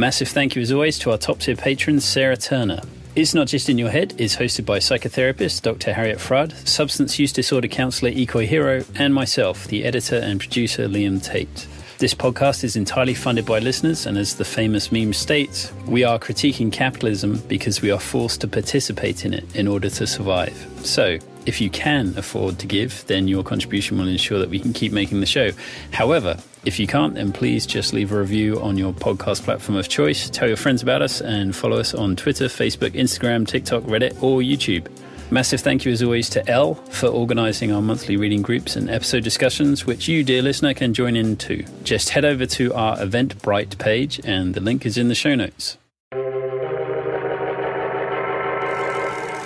Massive thank you, as always, to our top tier patron, Sarah Turner. It's Not Just in Your Head is hosted by psychotherapist Dr. Harriet Fraad, substance use disorder counsellor Ecoy Hero, and myself, the editor and producer Liam Tate. This podcast is entirely funded by listeners, and as the famous meme states, we are critiquing capitalism because we are forced to participate in it in order to survive. So, if you can afford to give, then your contribution will ensure that we can keep making the show. However, if you can't, then please just leave a review on your podcast platform of choice, tell your friends about us, and follow us on Twitter, Facebook, Instagram, TikTok, Reddit, or YouTube. Massive thank you, as always, to Elle for organising our monthly reading groups and episode discussions, which you, dear listener, can join in too. Just head over to our Eventbrite page, and the link is in the show notes.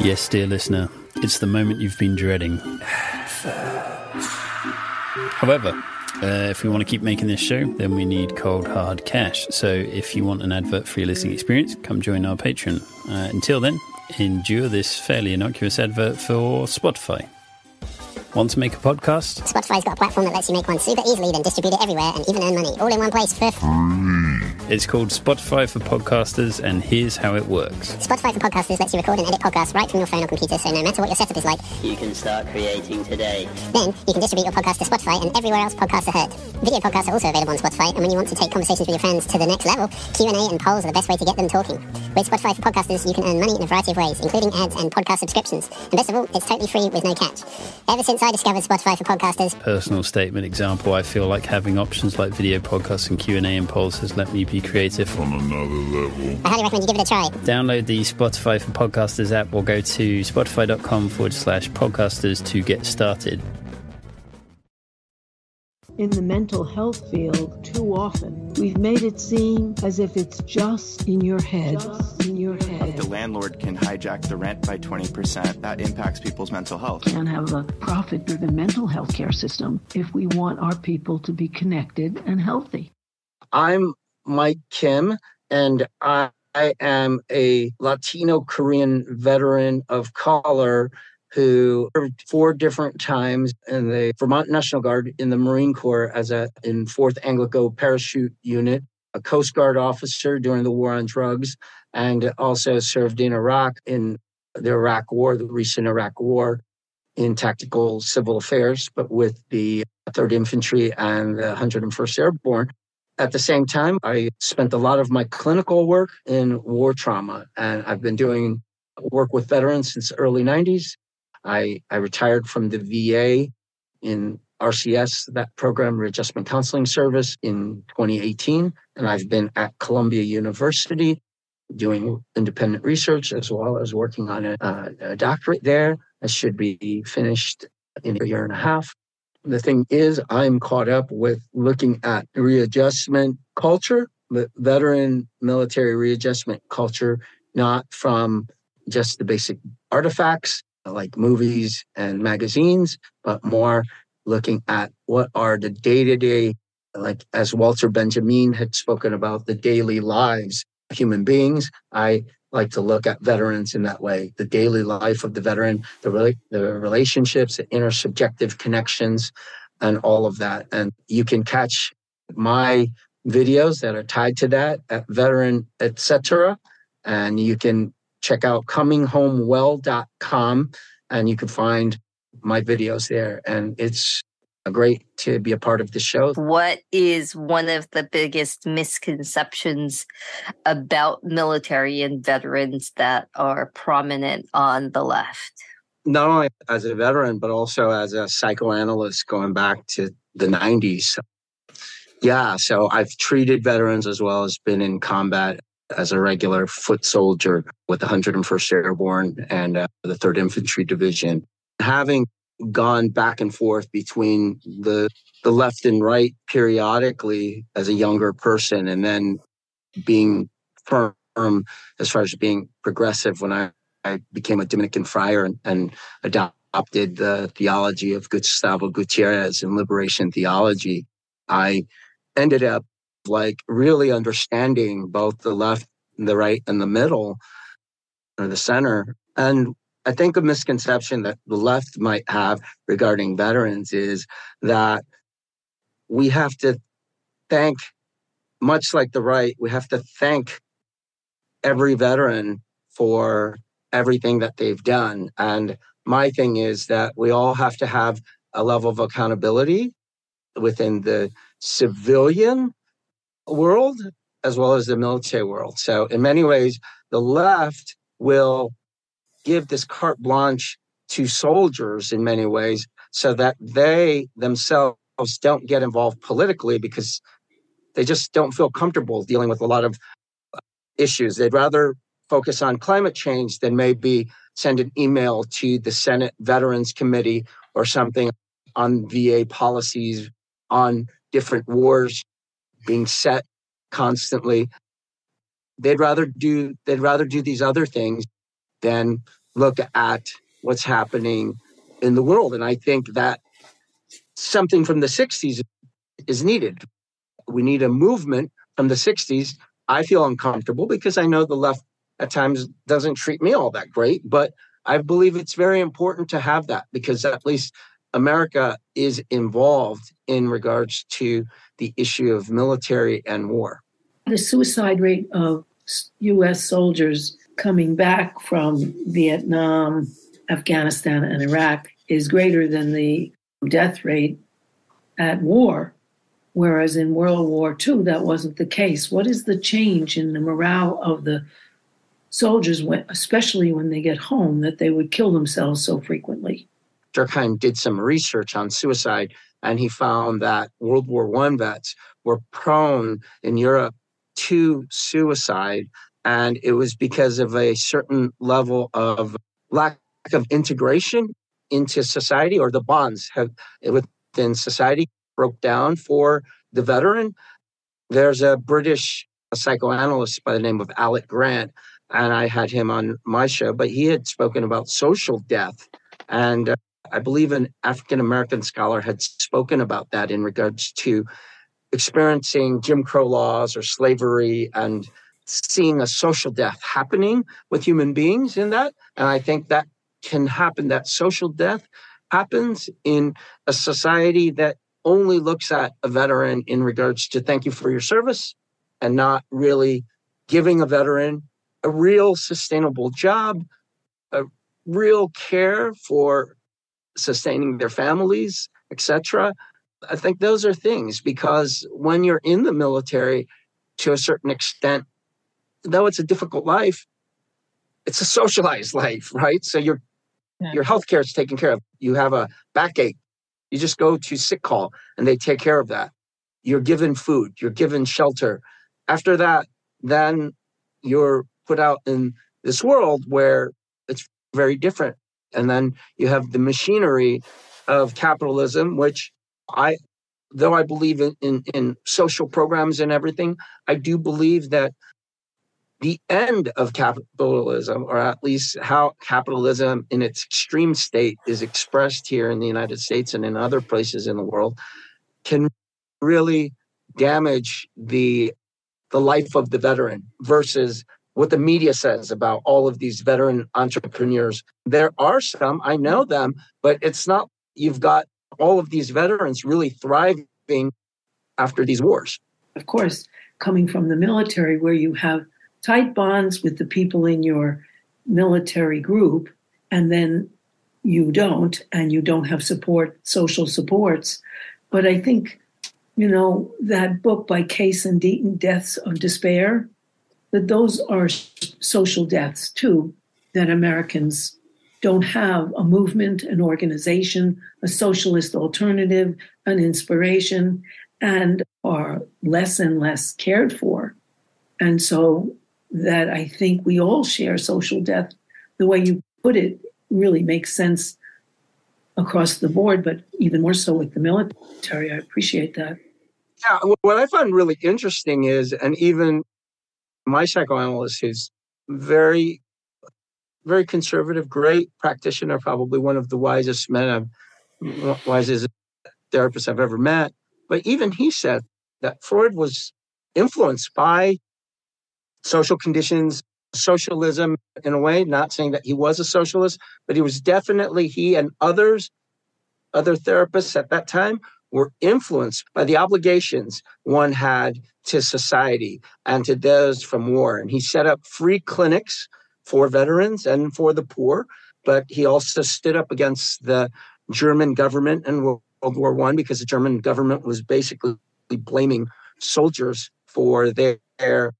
Yes, dear listener, it's the moment you've been dreading. However, uh, if we want to keep making this show, then we need cold hard cash. So if you want an advert free listening experience, come join our Patreon. Uh, until then, endure this fairly innocuous advert for Spotify. Want to make a podcast? Spotify's got a platform that lets you make one super easily, then distribute it everywhere and even earn money all in one place for free. It's called Spotify for Podcasters, and here's how it works. Spotify for Podcasters lets you record and edit podcasts right from your phone or computer, so no matter what your setup is like, you can start creating today. Then you can distribute your podcast to Spotify and everywhere else podcasts are heard. Video podcasts are also available on Spotify, and when you want to take conversations with your friends to the next level, Q&A and polls are the best way to get them talking. With Spotify for Podcasters, you can earn money in a variety of ways, including ads and podcast subscriptions. And best of all, it's totally free with no catch. Ever since I discovered Spotify for Podcasters, Personal statement example, I feel like having options like video podcasts and Q&A and polls has let me be creative. on another level. I highly recommend you give it a try. Download the Spotify for Podcasters app or go to spotify.com forward slash podcasters to get started. In the mental health field, too often, we've made it seem as if it's just in your head. Just In your head. The landlord can hijack the rent by 20%. That impacts people's mental health. Can't have a profit driven mental health care system if we want our people to be connected and healthy. I'm Mike Kim, and I, I am a Latino Korean veteran of color who served four different times in the Vermont National Guard in the Marine Corps as a in 4th Anglico Parachute Unit, a Coast Guard officer during the War on Drugs, and also served in Iraq in the Iraq War, the recent Iraq War, in tactical civil affairs, but with the 3rd Infantry and the 101st Airborne. At the same time, I spent a lot of my clinical work in war trauma, and I've been doing work with veterans since early 90s. I, I retired from the VA in RCS, that program, Readjustment Counseling Service, in 2018. And I've been at Columbia University doing independent research as well as working on a, a doctorate there. I should be finished in a year and a half. The thing is, I'm caught up with looking at readjustment culture, the veteran military readjustment culture, not from just the basic artifacts like movies and magazines, but more looking at what are the day to day, like as Walter Benjamin had spoken about the daily lives of human beings. I like to look at veterans in that way the daily life of the veteran, the, rela- the relationships, the intersubjective connections, and all of that. And you can catch my videos that are tied to that at veteran, etc. And you can check out cominghomewell.com and you can find my videos there. And it's great to be a part of the show. What is one of the biggest misconceptions about military and veterans that are prominent on the left? Not only as a veteran, but also as a psychoanalyst going back to the 90s. Yeah, so I've treated veterans as well as been in combat as a regular foot soldier with the 101st Airborne and uh, the 3rd Infantry Division. Having gone back and forth between the the left and right periodically as a younger person and then being firm as far as being progressive when I, I became a Dominican friar and, and adopted the theology of Gustavo Gutierrez and liberation theology. I ended up like really understanding both the left, and the right, and the middle or the center. And I think a misconception that the left might have regarding veterans is that we have to thank much like the right, we have to thank every veteran for everything that they've done. And my thing is that we all have to have a level of accountability within the civilian world as well as the military world. So, in many ways, the left will give this carte blanche to soldiers in many ways so that they themselves don't get involved politically because they just don't feel comfortable dealing with a lot of uh, issues. They'd rather focus on climate change than maybe send an email to the Senate Veterans Committee or something on VA policies, on different wars being set constantly. They'd rather do they'd rather do these other things than look at what's happening in the world. And I think that something from the 60s is needed. We need a movement from the 60s. I feel uncomfortable because I know the left at times doesn't treat me all that great, but I believe it's very important to have that because at least America is involved in regards to the issue of military and war. The suicide rate of U.S. soldiers coming back from Vietnam, Afghanistan, and Iraq is greater than the death rate at war. Whereas in World War II, that wasn't the case. What is the change in the morale of the soldiers, especially when they get home, that they would kill themselves so frequently? Durkheim did some research on suicide, and he found that World War I vets were prone in Europe to suicide, and it was because of a certain level of lack of integration into society, or the bonds have within society broke down for the veteran. There's a British psychoanalyst by the name of Alec Grant, and I had him on my show, but he had spoken about social death. And uh, I believe an African American scholar had spoken about that in regards to experiencing Jim Crow laws or slavery and seeing a social death happening with human beings in that. And I think that can happen, that social death happens in a society that only looks at a veteran in regards to thank you for your service and not really giving a veteran a real sustainable job, a real care for sustaining their families, etc. I think those are things because when you're in the military to a certain extent, though it's a difficult life, it's a socialized life, right? So your yeah. your health care is taken care of. You have a backache, you just go to sick call and they take care of that. You're given food, you're given shelter. After that, then you're put out in this world where it's very different. And then you have the machinery of capitalism, which I, though I believe in, in, in social programs and everything, I do believe that the end of capitalism, or at least how capitalism in its extreme state is expressed here in the United States and in other places in the world, can really damage the the life of the veteran versus what the media says about all of these veteran entrepreneurs. There are some, I know mm-hmm. them, but it's not, you've got all of these veterans really thriving after these wars. Of course, coming from the military, where you have tight bonds with the people in your military group, and then you don't, and you don't have support, social supports. But I think, you know, that book by Case and Deaton, Deaths of Despair, that those are social deaths too, that Americans don't have a movement, an organization, a socialist alternative, an inspiration, and are less and less cared for. And so that I think we all share social death. The way you put it really makes sense across the board, but even more so with the military. I appreciate that. Yeah, what I find really interesting is, and even my psychoanalyst is very very conservative great practitioner probably one of the wisest men i've wisest therapists i've ever met. But even he said that freud was influenced by social conditions socialism in a way not saying that he was a socialist but he was definitely he and others other therapists at that time were influenced by the obligations one had to society and to those from war. And he set up free clinics for veterans and for the poor, but he also stood up against the German government in World War One because the German government was basically blaming soldiers for their, their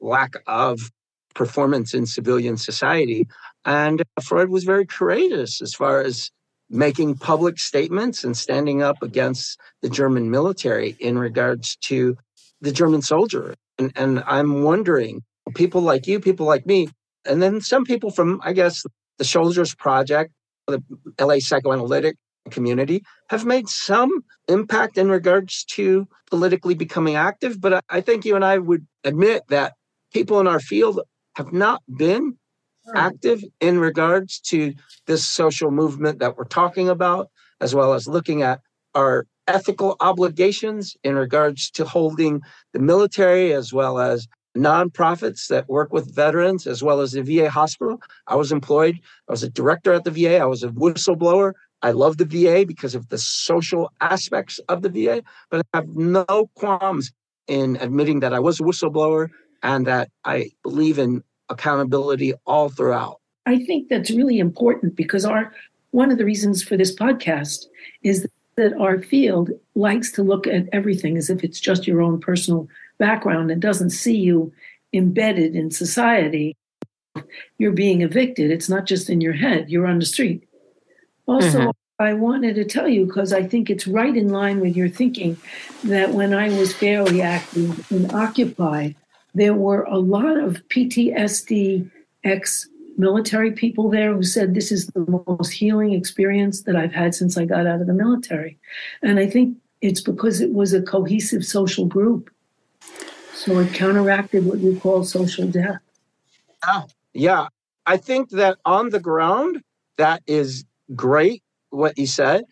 lack of performance in civilian society. And Freud was very courageous as far as making public statements and standing up against the German military in regards to the German soldier. And, and I'm wondering, people like you, people like me, and then some people from, I guess, the Soldiers Project, the LA Psychoanalytic community, have made some impact in regards to politically becoming active. But I think you and I would admit that people in our field have not been Hmm. active in regards to this social movement that we're talking about, as well as looking at our ethical obligations in regards to holding the military as well as nonprofits that work with veterans as well as the VA hospital. I was employed, I was a director at the VA, I was a whistleblower. I love the VA because of the social aspects of the VA, but I have no qualms in admitting that I was a whistleblower and that I believe in accountability all throughout. I think that's really important because our one of the reasons for this podcast is that our field likes to look at everything as if it's just your own personal background and doesn't see you embedded in society. You're being evicted. It's not just in your head, you're on the street. Also, mm-hmm. I wanted to tell you because I think it's right in line with your thinking that when I was fairly active in Occupy, there were a lot of PTSD ex military people there who said this is the most healing experience that I've had since I got out of the military. And I think it's because it was a cohesive social group. So it counteracted what you call social death. Yeah. Yeah. I think that on the ground, that is great what you said.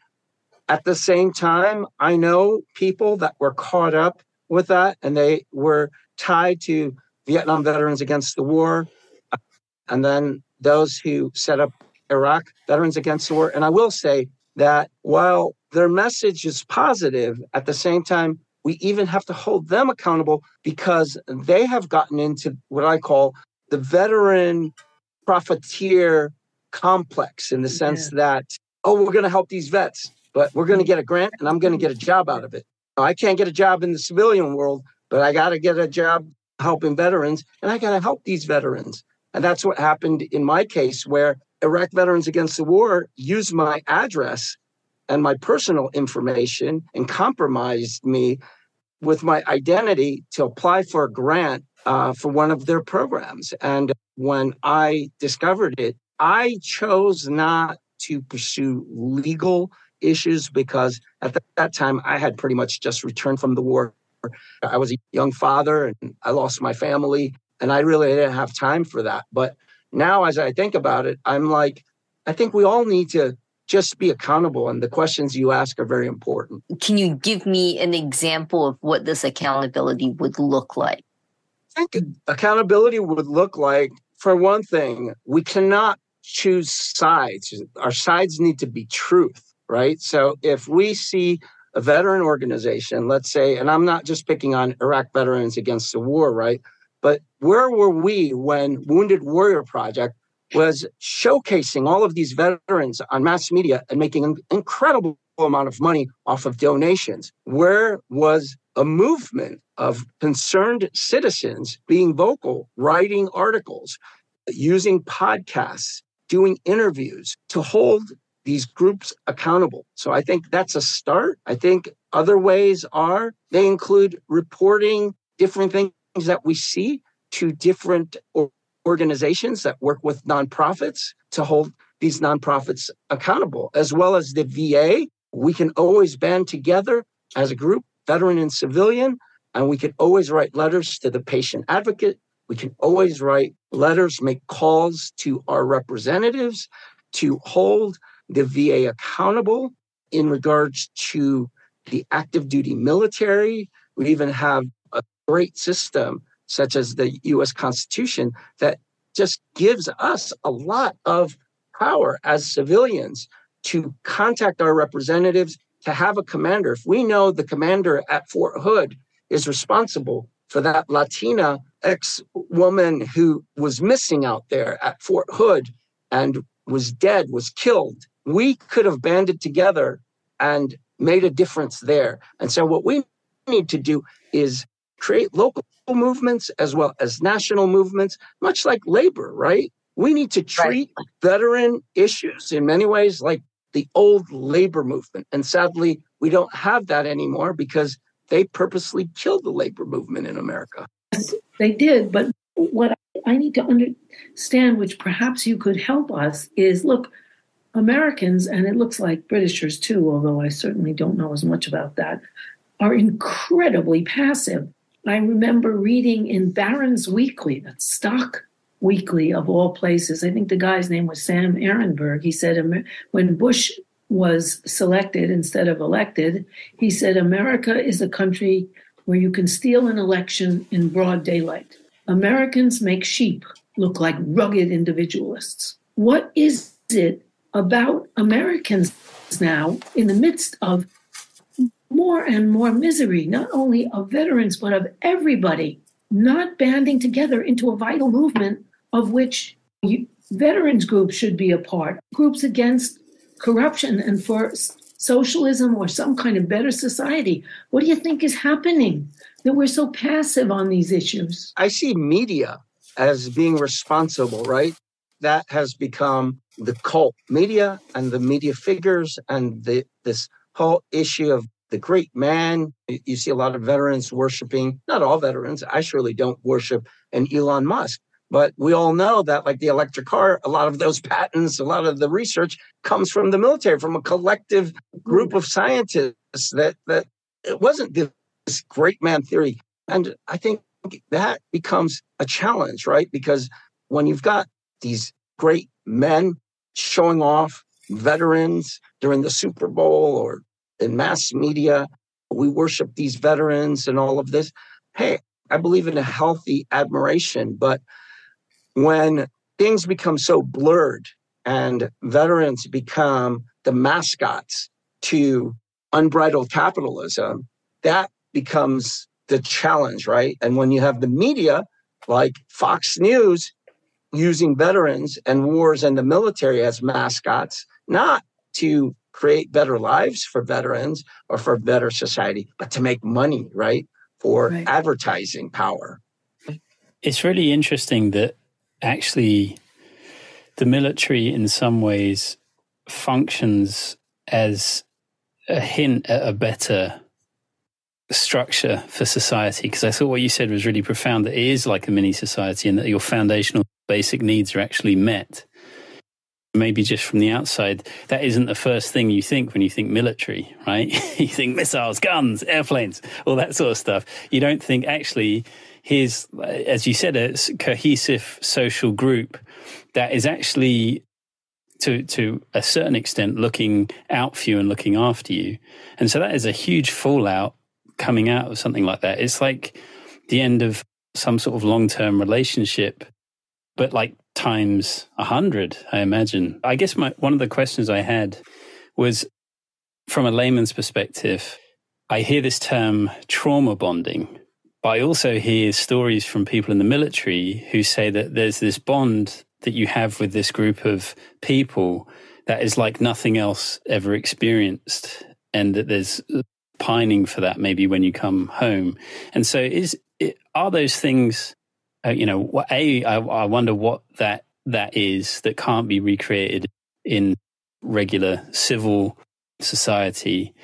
At the same time, I know people that were caught up with that and they were tied to Vietnam Veterans Against the War, and then those who set up Iraq Veterans Against the War. And I will say that while their message is positive, at the same time, we even have to hold them accountable because they have gotten into what I call the veteran profiteer complex in the sense yeah. that, oh, we're going to help these vets, but we're going to get a grant and I'm going to get a job out of it. I can't get a job in the civilian world, but I got to get a job helping veterans and I got to help these veterans. And that's what happened in my case, where Iraq Veterans Against the War used my address and my personal information and compromised me with my identity to apply for a grant uh, for one of their programs. And when I discovered it, I chose not to pursue legal issues because at that time I had pretty much just returned from the war I was a young father and I lost my family, and I really didn't have time for that. But now, as I think about it, I'm like, I think we all need to just be accountable, and the questions you ask are very important. Can you give me an example of what this accountability would look like? I think accountability would look like, for one thing, we cannot choose sides. Our sides need to be truth, right? So if we see a veteran organization, let's say, and I'm not just picking on Iraq veterans against the war, right? But where were we when Wounded Warrior Project was showcasing all of these veterans on mass media and making an incredible amount of money off of donations? Where was a movement of concerned citizens being vocal, writing articles, using podcasts, doing interviews to hold these groups accountable. So I think that's a start. I think other ways are they include reporting different things that we see to different organizations that work with nonprofits to hold these nonprofits accountable, as well as the VA. We can always band together as a group, veteran and civilian, and we can always write letters to the patient advocate. We can always write letters, make calls to our representatives to hold the VA accountable in regards to the active duty military. We even have a great system such as the US Constitution that just gives us a lot of power as civilians to contact our representatives to have a commander, if we know the commander at Fort Hood is responsible for that Latina ex woman who was missing out there at Fort Hood and was dead, was killed, we could have banded together and made a difference there. And so, what we need to do is create local movements as well as national movements, much like labor, right? We need to treat right. veteran issues in many ways like the old labor movement. And sadly, we don't have that anymore because they purposely killed the labor movement in America. They did, but what I need to understand, which perhaps you could help us, is look, Americans, and it looks like Britishers too, although I certainly don't know as much about that, are incredibly passive. I remember reading in Barron's Weekly, that stock weekly of all places, I think the guy's name was Sam Ehrenberg. He said when Bush was selected instead of elected, he said, America is a country where you can steal an election in broad daylight. Americans make sheep look like rugged individualists. What is it about Americans now in the midst of more and more misery, not only of veterans, but of everybody not banding together into a vital movement of which you, veterans groups should be a part, groups against corruption and for socialism or some kind of better society. What do you think is happening that we're so passive on these issues? I see media as being responsible, right? That has become the cult media and the media figures and the, this whole issue of the great man. You see a lot of veterans worshiping, not all veterans. I surely don't worship an Elon Musk, but we all know that, like the electric car, a lot of those patents, a lot of the research comes from the military, from a collective group of scientists. That that it wasn't this great man theory, and I think that becomes a challenge, right? Because when you've got these great men showing off veterans during the Super Bowl or in mass media, we worship these veterans and all of this. Hey, I believe in a healthy admiration, but when things become so blurred and veterans become the mascots to unbridled capitalism, that becomes the challenge, right? And when you have the media like Fox News using veterans and wars and the military as mascots, not to create better lives for veterans or for better society, but to make money, right? For right. advertising power. It's really interesting that actually the military in some ways functions as a hint at a better structure for society because I thought what you said was really profound that it is like a mini society and that your foundational basic needs are actually met. Maybe just from the outside, that isn't the first thing you think when you think military, right? you think missiles, guns, airplanes, all that sort of stuff. You don't think actually here's, as you said, a cohesive social group that is actually to to a certain extent looking out for you and looking after you. And so that is a huge fallout coming out of something like that. It's like the end of some sort of long term relationship, but like times a hundred, I imagine. I guess my one of the questions I had was from a layman's perspective, I hear this term trauma bonding but I also hear stories from people in the military who say that there's this bond that you have with this group of people that is like nothing else ever experienced, and that there's pining for that maybe when you come home. And so, is it, are those things? Uh, you know, a I, I wonder what that that is that can't be recreated in regular civil society.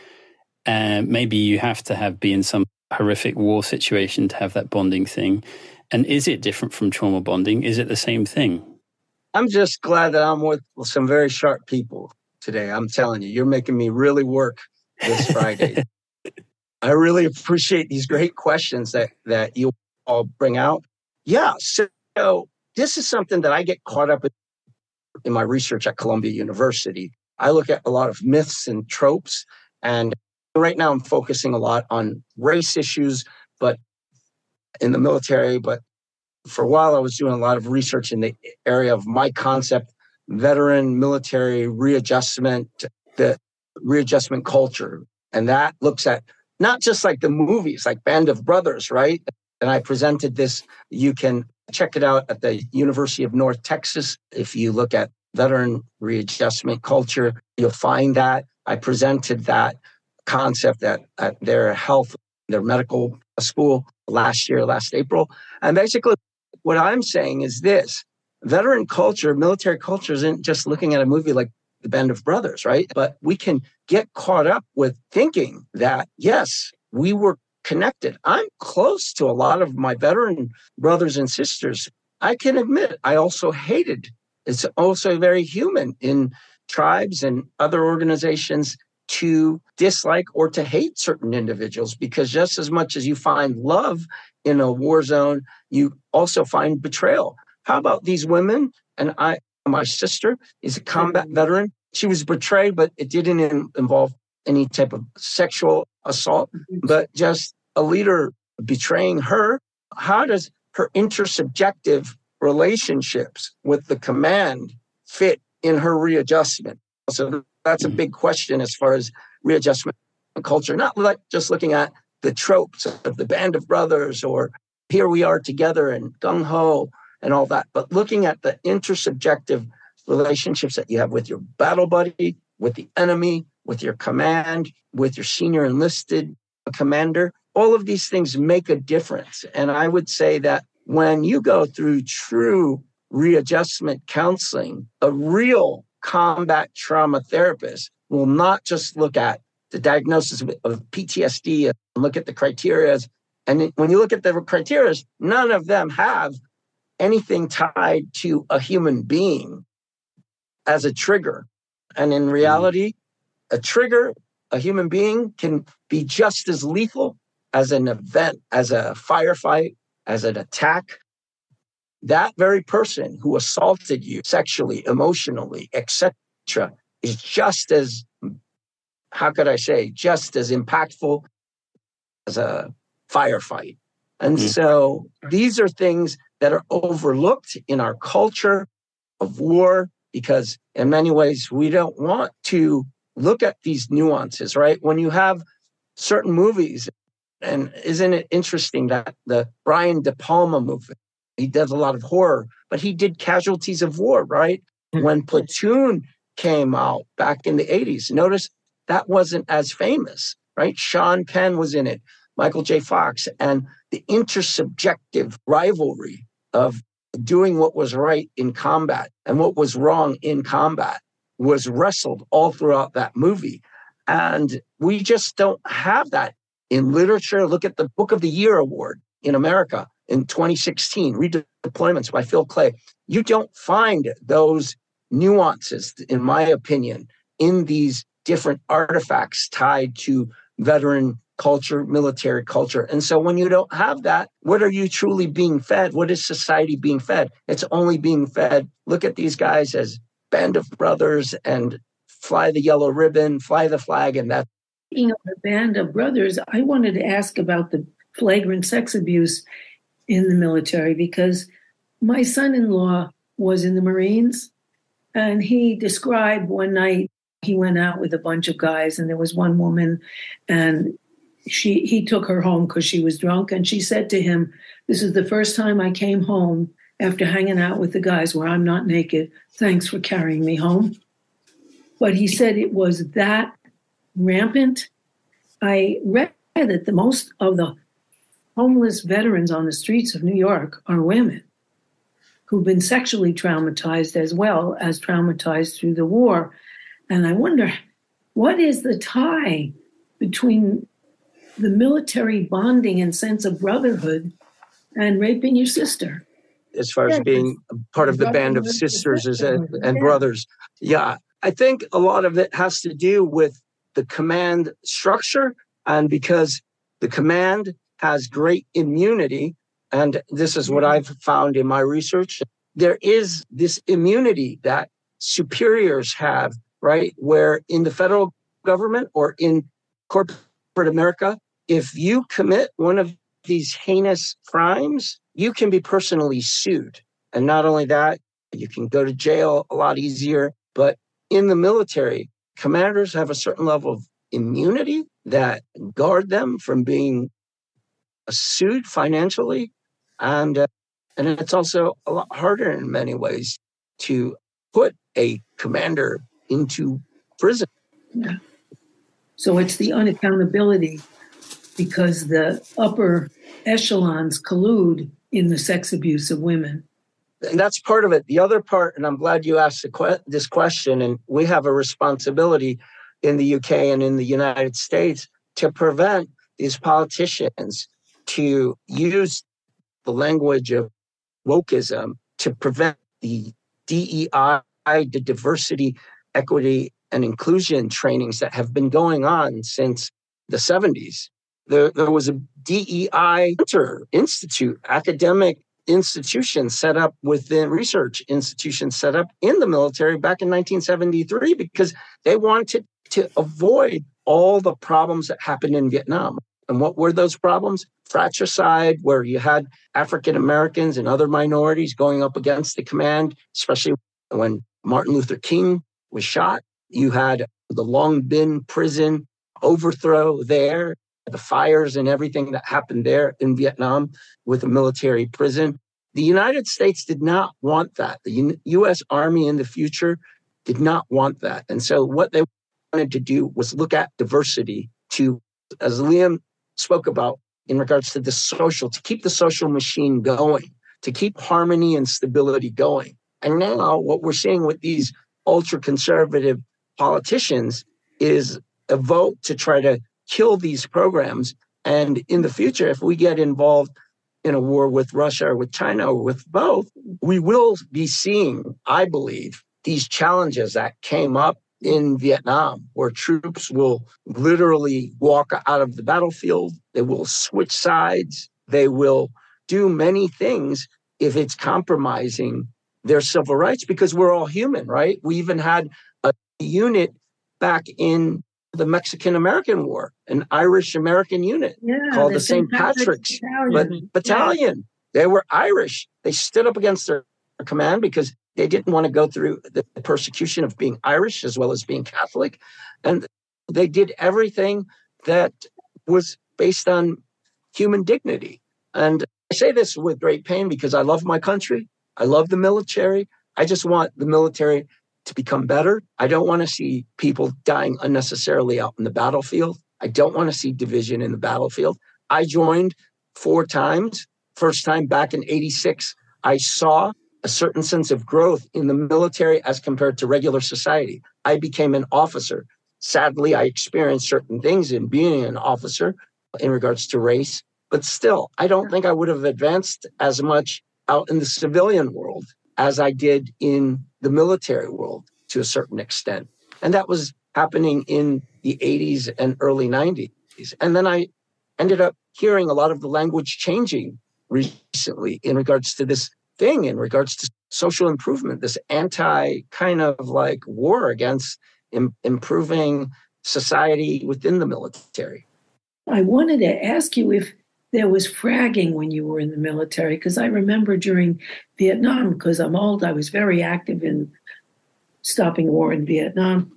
And uh, maybe you have to have be in some horrific war situation to have that bonding thing. And is it different from trauma bonding? Is it the same thing? I'm just glad that I'm with some very sharp people today. I'm telling you, you're making me really work this Friday. I really appreciate these great questions that that you all bring out. Yeah, so, this is something that I get caught up in, in my research at Columbia University. I look at a lot of myths and tropes, and Right now, I'm focusing a lot on race issues, but in the military. But for a while, I was doing a lot of research in the area of my concept, veteran military readjustment, the readjustment culture. And that looks at not just like the movies, like Band of Brothers, right? And I presented this. You can check it out at the University of North Texas. If you look at veteran readjustment culture, you'll find that. I presented that concept at, at their health, their medical school last year, last April. And basically, what I'm saying is this veteran culture, military culture isn't just looking at a movie like The Band of Brothers, right? But we can get caught up with thinking that, yes, we were connected. I'm close to a lot of my veteran brothers and sisters. I can admit I also hated. It's also very human in tribes and other organizations to dislike or to hate certain individuals because just as much as you find love in a war zone, you also find betrayal. How about these women? And I, my sister is a combat veteran. She was betrayed, but it didn't involve any type of sexual assault, mm-hmm. but just a leader betraying her. How does her intersubjective relationships with the command fit in her readjustment? So that's a mm-hmm. big question as far as readjustment culture, not like just looking at the tropes of the band of brothers or here we are together and gung ho and all that, but looking at the intersubjective relationships that you have with your battle buddy, with the enemy, with your command, with your senior enlisted commander, all of these things make a difference. And I would say that when you go through true readjustment counseling, a real combat trauma therapist will not just look at the diagnosis of PTSD and look at the criteria. And when you look at the criteria, none of them have anything tied to a human being as a trigger. And in mm-hmm. reality, a trigger, a human being can be just as lethal as an event, as a firefight, as an attack. That very person who assaulted you sexually, emotionally, etc., is just as, how could I say, just as impactful as a firefight. And mm-hmm. so these are things that are overlooked in our culture of war because in many ways we don't want to look at these nuances, right? When you have certain movies, and isn't it interesting that the Brian De Palma movie, he does a lot of horror, but he did casualties of war, right? Mm-hmm. When Platoon came out back in the 80s, notice that wasn't as famous, right? Sean Penn was in it, Michael J. Fox, and the intersubjective rivalry of doing what was right in combat and what was wrong in combat was wrestled all throughout that movie. And we just don't have that in literature. Look at the Book of the Year Award in America in 2016, Redeployments by Phil Klay. You don't find those nuances, in my opinion, in these different artifacts tied to veteran culture, military culture. And so when you don't have that, what are you truly being fed? What is society being fed? It's only being fed. Look at these guys as band of brothers and fly the yellow ribbon, fly the flag, and that. Speaking of the band of brothers, I wanted to ask about the flagrant sex abuse in the military because my son in law was in the Marines and he described one night he went out with a bunch of guys and there was one woman and she he took her home because she was drunk and she said to him this is the first time i came home after hanging out with the guys where i'm not naked. Thanks for carrying me home. But he said it was that rampant. I read that the most of the homeless veterans on the streets of new york are women who've been sexually traumatized as well as traumatized through the war. And i wonder what is the tie between the military bonding and sense of brotherhood and raping your sister. As far as being part of the band of sisters and, and brothers. Yeah, I think a lot of it has to do with the command structure. And because the command has great immunity, and this is what I've found in my research, there is this immunity that superiors have, right? Where in the federal government or in corporate America, if you commit one of these heinous crimes, you can be personally sued. And not only that, you can go to jail a lot easier. But in the military, commanders have a certain level of immunity that guard them from being sued financially. And, uh, and it's also a lot harder in many ways to put a commander into prison. Yeah. So it's the unaccountability because the upper echelons collude in the sex abuse of women. And that's part of it. The other part, and I'm glad you asked que- this question, and we have a responsibility in the UK and in the United States to prevent these politicians to use the language of wokeism to prevent the DEI, the diversity, equity, and inclusion trainings that have been going on since the 70s. There, there was a DEI Institute, academic institution set up within research institutions set up in the military back in 1973 because they wanted to avoid all the problems that happened in Vietnam. And what were those problems? Fratricide, where you had African Americans and other minorities going up against the command, especially when Martin Luther King was shot. You had the Long Binh prison overthrow there, the fires and everything that happened there in Vietnam with a military prison. The United States did not want that. The U- U.S. Army in the future did not want that. And so what they wanted to do was look at diversity to, as Liam spoke about in regards to the social, to keep the social machine going, to keep harmony and stability going. And now what we're seeing with these ultra conservative politicians is a vote to try to kill these programs. And in the future, if we get involved in a war with Russia or with China or with both, we will be seeing, I believe, these challenges that came up in Vietnam, where troops will literally walk out of the battlefield, they will switch sides, they will do many things if it's compromising their civil rights because we're all human, right? We even had a unit back in the Mexican American War, an Irish American unit yeah, called the St. Patrick's Battalion. battalion. Yeah. They were Irish. They stood up against their command because they didn't want to go through the persecution of being Irish as well as being Catholic. And they did everything that was based on human dignity. And I say this with great pain because I love my country. I love the military. I just want the military to become better. I don't want to see people dying unnecessarily out in the battlefield. I don't want to see division in the battlefield. I joined four times. First time back in 86, I saw a certain sense of growth in the military as compared to regular society. I became an officer. Sadly, I experienced certain things in being an officer in regards to race, but still, I don't think I would have advanced as much out in the civilian world as I did in the military world to a certain extent. And that was happening in the 80s and early 90s. And then I ended up hearing a lot of the language changing recently in regards to this thing, in regards to social improvement, this anti kind of like war against Im- improving society within the military. I wanted to ask you if there was fragging when you were in the military because I remember during Vietnam, because I'm old, I was very active in stopping war in Vietnam,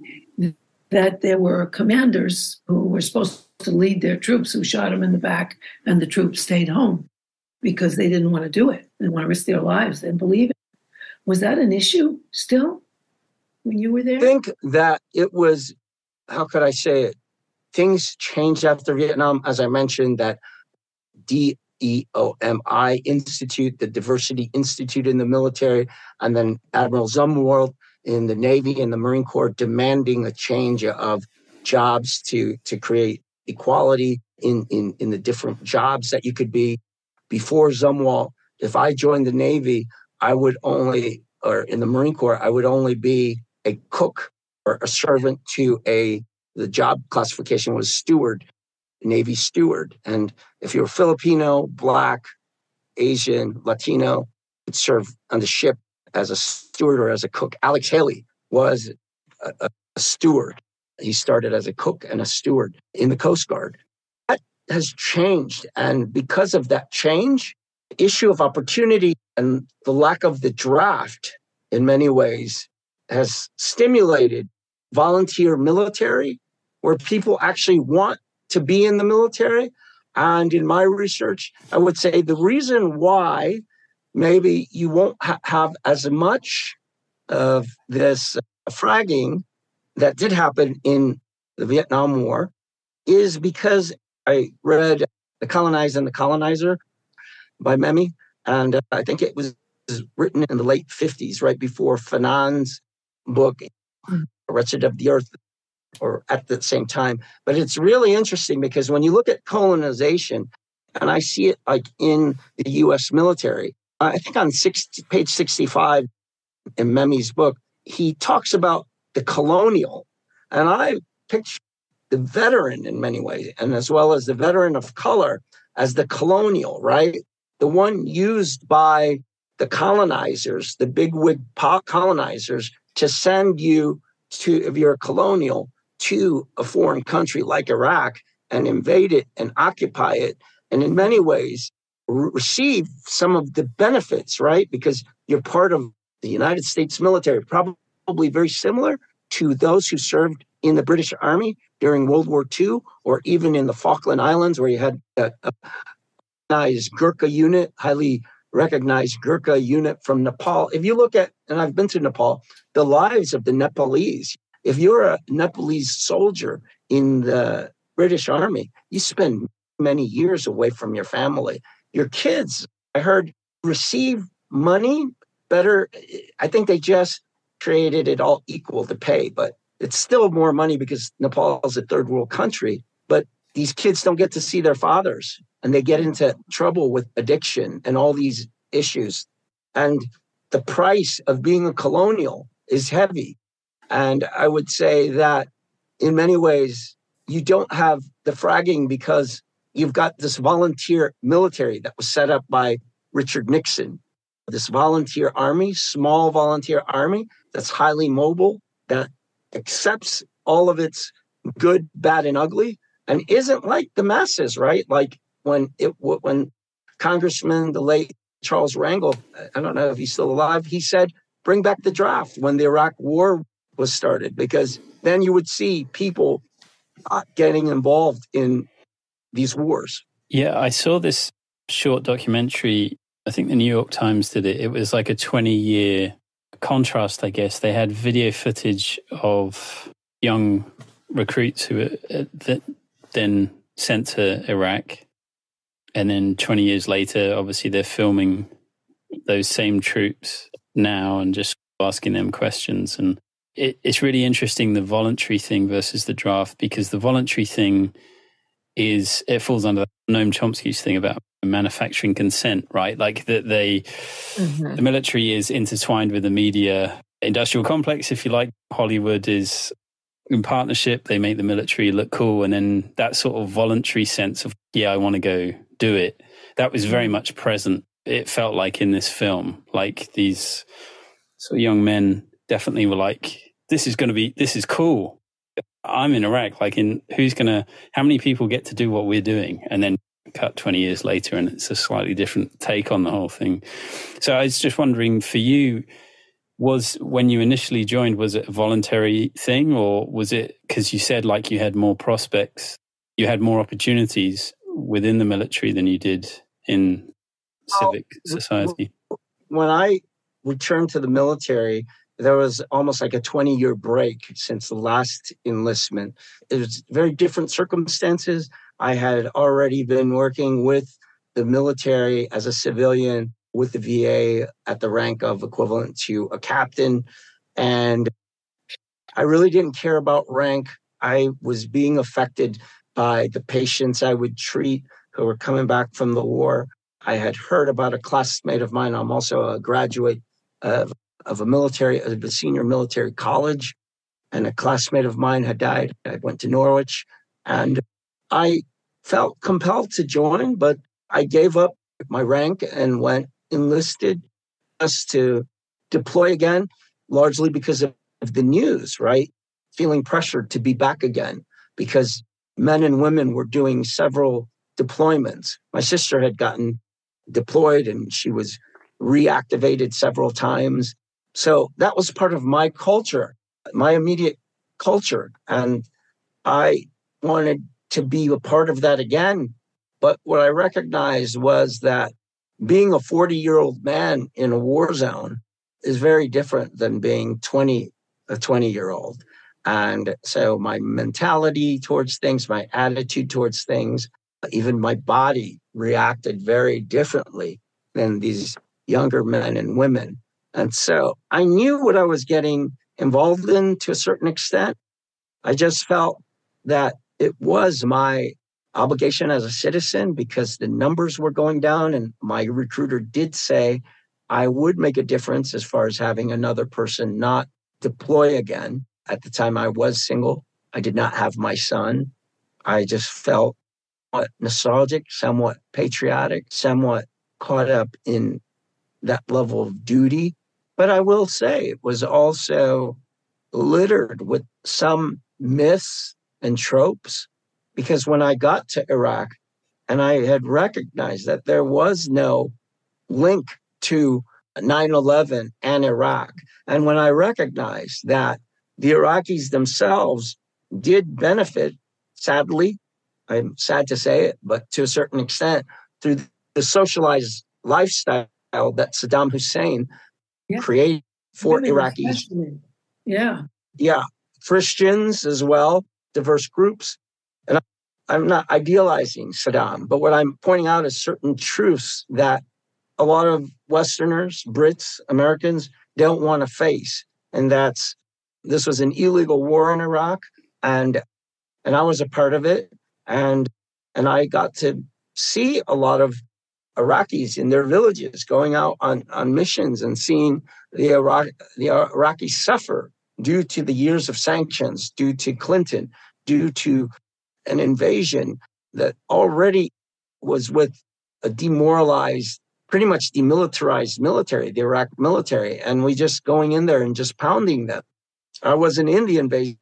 that there were commanders who were supposed to lead their troops who shot them in the back, and the troops stayed home because they didn't want to do it. They want to risk their lives. They believe it. Was that an issue still when you were there? I think that it was, how could I say it? Things changed after Vietnam, as I mentioned, that DEOMI Institute, the Diversity Institute in the military, and then Admiral Zumwalt in the Navy and the Marine Corps demanding a change of jobs to, to create equality in, in, in the different jobs that you could be. Before Zumwalt, if I joined the Navy, I would only, or in the Marine Corps, I would only be a cook or a servant to a, the job classification was steward. Navy steward. And if you're Filipino, Black, Asian, Latino, would serve on the ship as a steward or as a cook. Alex Haley was a, a steward. He started as a cook and a steward in the Coast Guard. That has changed. And because of that change, the issue of opportunity and the lack of the draft in many ways has stimulated volunteer military where people actually want to be in the military. And in my research, I would say the reason why maybe you won't ha- have as much of this fragging that did happen in the Vietnam War is because I read The Colonized and the Colonizer by Memmi. And uh, I think it was written in the late 50s, right before Fanon's book, hmm. Wretched of the Earth, or at the same time. But it's really interesting because when you look at colonization, and I see it like in the US military, I think on 60, page 65 in Memmi's book, he talks about the colonial. And I picture the veteran in many ways, and as well as the veteran of color as the colonial, right? The one used by the colonizers, the bigwig colonizers, to send you to, if you're a colonial, to a foreign country like Iraq and invade it and occupy it. And in many ways, re- receive some of the benefits, right? Because you're part of the United States military, probably very similar to those who served in the British Army during World War II, or even in the Falkland Islands, where you had a, a recognized Gurkha unit, highly recognized Gurkha unit from Nepal. If you look at, and I've been to Nepal, the lives of the Nepalese, if you're a Nepalese soldier in the British Army, you spend many years away from your family. Your kids, I heard, receive money better. I think they just created it all equal to pay, but it's still more money because Nepal is a third world country. But these kids don't get to see their fathers and they get into trouble with addiction and all these issues. And the price of being a colonial is heavy. And I would say that in many ways, you don't have the fragging because you've got this volunteer military that was set up by Richard Nixon, this volunteer army, small volunteer army that's highly mobile, that accepts all of its good, bad, and ugly, and isn't like the masses, right? Like when it when Congressman the late Charles Rangel, I don't know if he's still alive, he said, "Bring back the draft when the Iraq War was started," because then you would see people getting involved in these wars. Yeah, I saw this short documentary. I think the New York Times did it. It was like a 20 year contrast, I guess. They had video footage of young recruits who were uh, then sent to Iraq. And then 20 years later, obviously, they're filming those same troops now and just asking them questions. And it, it's really interesting the voluntary thing versus the draft because the voluntary thing is it falls under Noam Chomsky's thing about manufacturing consent, right? Like that they, mm-hmm. the military is intertwined with the media industrial complex, if you like. Hollywood is in partnership. They make the military look cool, and then that sort of voluntary sense of yeah, I want to go do it. That was very mm-hmm. much present. It felt like in this film, like these sort of young men definitely were like, "This is going to be, this is cool." I'm in Iraq. Like, in who's going to, how many people get to do what we're doing? And then cut 20 years later, and it's a slightly different take on the whole thing. So I was just wondering for you, was when you initially joined, was it a voluntary thing, or was it because you said like you had more prospects, you had more opportunities within the military than you did in civic society? When I returned to the military, there was almost like a 20 year break since the last enlistment. It was very different circumstances. I had already been working with the military as a civilian with the VA at the rank of equivalent to a captain. And I really didn't care about rank. I was being affected by the patients I would treat who were coming back from the war. I had heard about a classmate of mine. I'm also a graduate of of a military, of a senior military college, and a classmate of mine had died. I went to Norwich, and I felt compelled to join, but I gave up my rank and went enlisted just to deploy again, largely because of, of the news, right? Feeling pressured to be back again because men and women were doing several deployments. My sister had gotten deployed and she was reactivated several times. So that was part of my culture. My immediate culture. And I wanted to be a part of that again. But what I recognized was that being a 40 year old man in a war zone is very different than being 20, a 20 year old. And so my mentality towards things, my attitude towards things, even my body reacted very differently than these younger men and women. And so I knew what I was getting involved in to a certain extent. I just felt that it was my obligation as a citizen because the numbers were going down. And my recruiter did say I would make a difference as far as having another person not deploy again. At the time, I was single. I did not have my son. I just felt somewhat nostalgic, somewhat patriotic, somewhat caught up in that level of duty. But I will say it was also littered with some myths and tropes because when I got to Iraq and I had recognized that there was no link to 9 11 and Iraq, and when I recognized that the Iraqis themselves did benefit, sadly, I'm sad to say it, but to a certain extent, through the socialized lifestyle that Saddam Hussein yeah. created for Iraqis. Yeah. Yeah. Christians as well, diverse groups. And I'm not idealizing Saddam, but what I'm pointing out is certain truths that a lot of Westerners, Brits, Americans don't want to face. And that's this was an illegal war in Iraq and and I was a part of it. And and I got to see a lot of Iraqis in their villages going out on, on missions and seeing the Iraq the Iraqis suffer due to the years of sanctions, due to Clinton, due to an invasion that already was with a demoralized, pretty much demilitarized military, the Iraq military, and we just going in there and just pounding them. I wasn't in the invasion.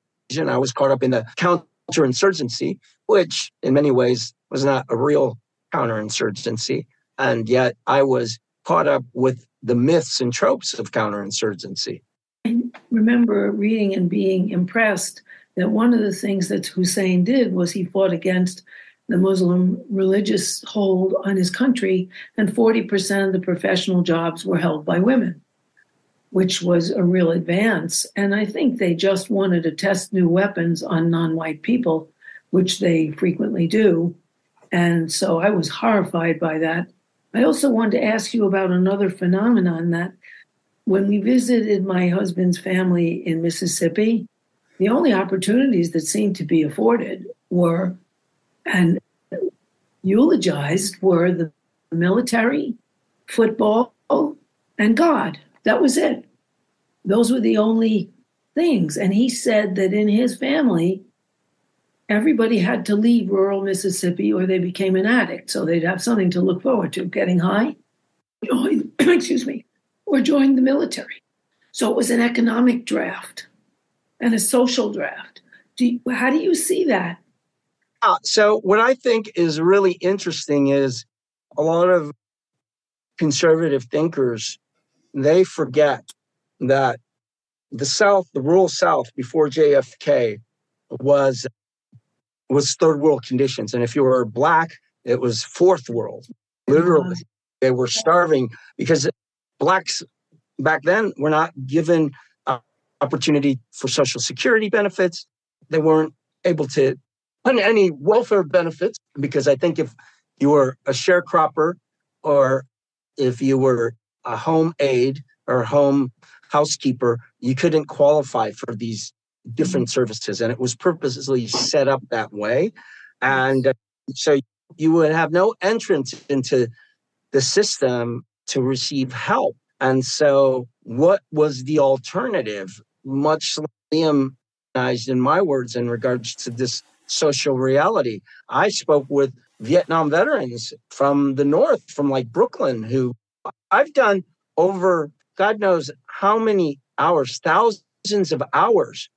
I was caught up in the counterinsurgency, which in many ways was not a real counterinsurgency. And yet I was caught up with the myths and tropes of counterinsurgency. I remember reading and being impressed that one of the things that Hussein did was he fought against the Muslim religious hold on his country, and 40% of the professional jobs were held by women, which was a real advance. And I think they just wanted to test new weapons on non white people, which they frequently do. And so I was horrified by that. I also wanted to ask you about another phenomenon that when we visited my husband's family in Mississippi, the only opportunities that seemed to be afforded were and eulogized were the military, football, and God. That was it. Those were the only things. And he said that in his family, everybody had to leave rural Mississippi or they became an addict. So they'd have something to look forward to getting high, join, excuse me, or join the military. So it was an economic draft and a social draft. Do you, how do you see that? Uh, so, what I think is really interesting is a lot of conservative thinkers they forget that the South, the rural South, before JFK, was was third world conditions, and if you were black, it was fourth world. Literally, they were starving because blacks back then were not given opportunity for social security benefits. They weren't able to on any welfare benefits because I think if you were a sharecropper or if you were a home aide or home housekeeper, you couldn't qualify for these different services. And it was purposely set up that way. And uh, so you would have no entrance into the system to receive help. And so, what was the alternative? much Liam in my words in regards to this social reality. I spoke with Vietnam veterans from the north, from like Brooklyn, who I've done over God knows how many hours, thousands of hours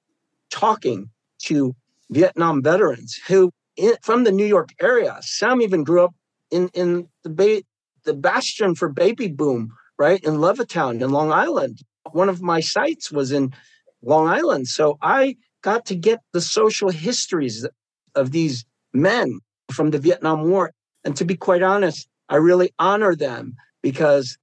talking to Vietnam veterans who in, from the New York area. Some even grew up in in the ba- the bastion for baby boom, right in Levittown in Long Island. One of my sites was in Long Island. So I got to get the social histories of these men from the Vietnam War. And to be quite honest, I really honor them because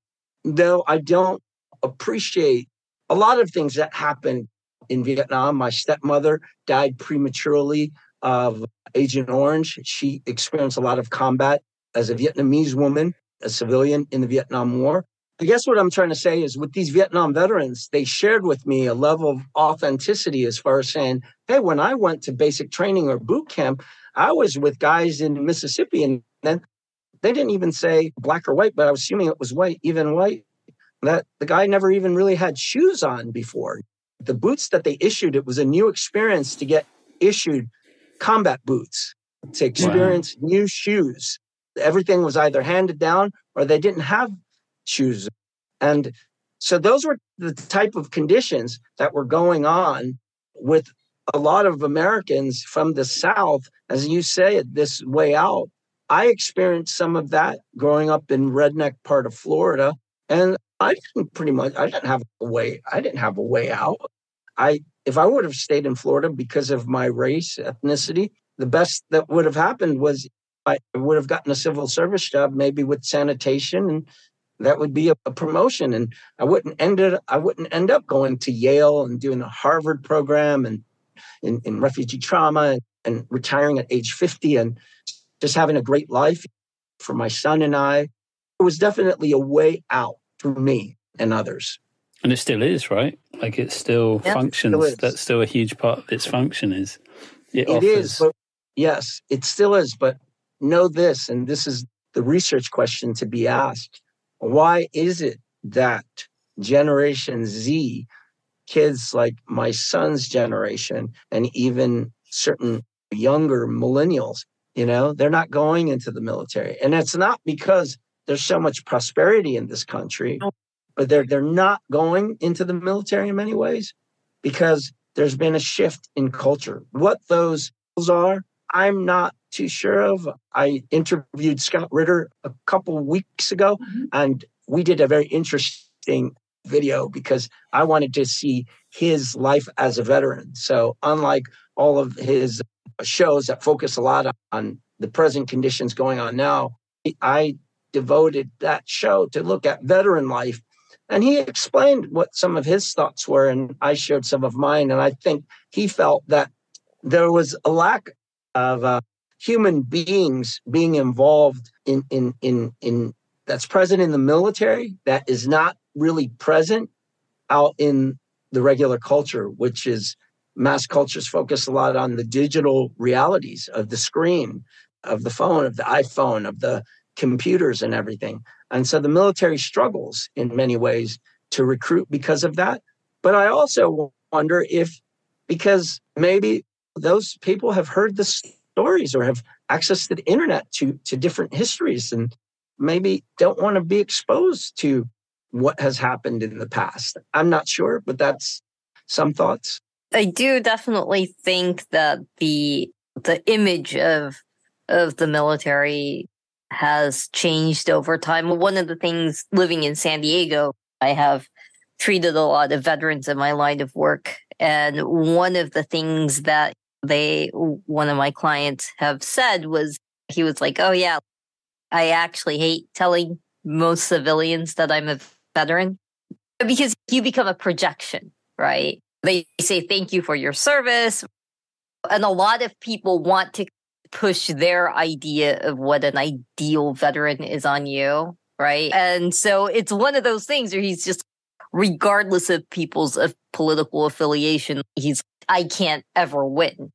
though I don't appreciate a lot of things that happened in Vietnam, my stepmother died prematurely of Agent Orange. She experienced a lot of combat as a Vietnamese woman, a civilian in the Vietnam War. I guess what I'm trying to say is with these Vietnam veterans, they shared with me a level of authenticity as far as saying, hey, when I went to basic training or boot camp, I was with guys in Mississippi and then they didn't even say black or white, but I was assuming it was white, even white. That the guy never even really had shoes on before. The boots that they issued, it was a new experience to get issued combat boots, to experience wow. new shoes. Everything was either handed down or they didn't have shoes. And so those were the type of conditions that were going on with a lot of Americans from the South, as you say it, this way out. I experienced some of that growing up in redneck part of Florida. And I didn't pretty much I didn't have a way I didn't have a way out. I if I would have stayed in Florida because of my race, ethnicity, the best that would have happened was I would have gotten a civil service job, maybe with sanitation, and that would be a, a promotion. And I wouldn't end it, I wouldn't end up going to Yale and doing a Harvard program and in, in refugee trauma and, and retiring at age 50 and just having a great life for my son and I. It was definitely a way out for me and others. And it still is, right? Like it still yeah, functions. It still That's still a huge part of its function is it, it offers... is, but yes, it still is. But know this, and this is the research question to be asked. Why is it that Generation Z, kids like my son's generation, and even certain younger millennials, you know, they're not going into the military. And it's not because there's so much prosperity in this country but they're they're not going into the military in many ways because there's been a shift in culture. What those are, I'm not too sure of. I interviewed Scott Ritter a couple weeks ago, mm-hmm. and we did a very interesting video because I wanted to see his life as a veteran. So, unlike all of his shows that focus a lot on the present conditions going on now, I devoted that show to look at veteran life and he explained what some of his thoughts were, and I shared some of mine. And I think he felt that there was a lack of uh, human beings being involved in, in, in, in that's present in the military that is not really present out in the regular culture, which is mass cultures focus a lot on the digital realities of the screen, of the phone, of the iPhone, of the computers and everything. And so the military struggles in many ways to recruit because of that. But I also wonder if, because maybe those people have heard the stories or have access to the internet to, to different histories and maybe don't want to be exposed to what has happened in the past. I'm not sure, but that's some thoughts. I do definitely think that the the image of of the military has changed over time. One of the things living in San Diego, I have treated a lot of veterans in my line of work. And one of the things that they, one of my clients have said was, he was like, Oh, yeah, I actually hate telling most civilians that I'm a veteran because you become a projection, right? They say, Thank you for your service. And a lot of people want to push their idea of what an ideal veteran is on you, right? And so it's one of those things where he's just, regardless of people's political affiliation, he's, I can't ever win.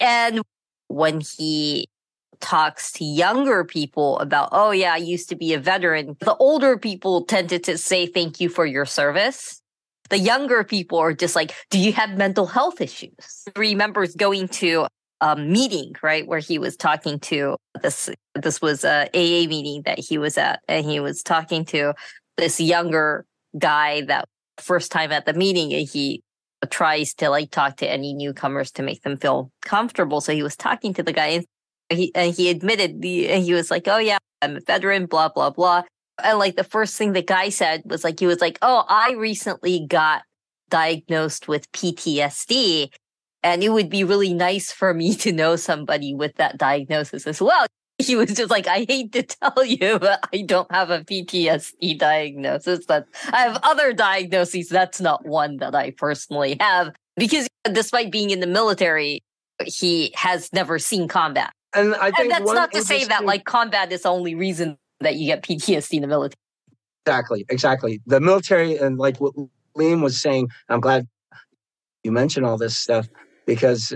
And when he talks to younger people about, oh yeah, I used to be a veteran, the older people tended to say thank you for your service. The younger people are just like, do you have mental health issues? Remembers going to um, meeting, right, where he was talking to this. This was a AA meeting that he was at, and he was talking to this younger guy that first time at the meeting, and he tries to like talk to any newcomers to make them feel comfortable. So he was talking to the guy, and he and he admitted the, and he was like, "Oh yeah, I'm a veteran," blah blah blah. And like the first thing the guy said was like, he was like, "Oh, I recently got diagnosed with PTSD." And it would be really nice for me to know somebody with that diagnosis as well. He was just like, I hate to tell you, but I don't have a PTSD diagnosis. That I have other diagnoses. That's not one that I personally have because despite being in the military, he has never seen combat. And I think And that's not to say that like combat is the only reason that you get PTSD in the military. Exactly, exactly. The military and like what Liam was saying, I'm glad you mentioned all this stuff because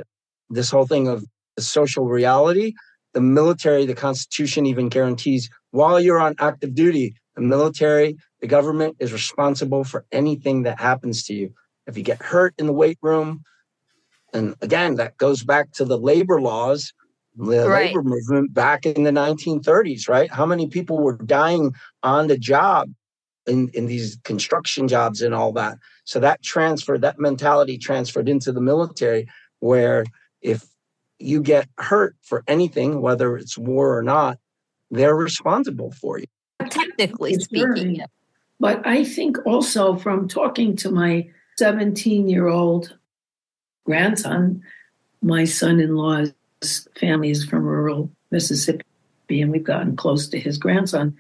this whole thing of the social reality, the military, the Constitution even guarantees while you're on active duty, the military, the government is responsible for anything that happens to you. If you get hurt in the weight room, and again, that goes back to the labor laws, the Right. labor movement back in the 1930s, right? How many people were dying on the job in, in these construction jobs and all that. So that transferred, that mentality transferred into the military, where if you get hurt for anything, whether it's war or not, they're responsible for you. Technically It's speaking, very- But I think also from talking to my 17 year old grandson, my son in law's family is from rural Mississippi, and we've gotten close to his grandson.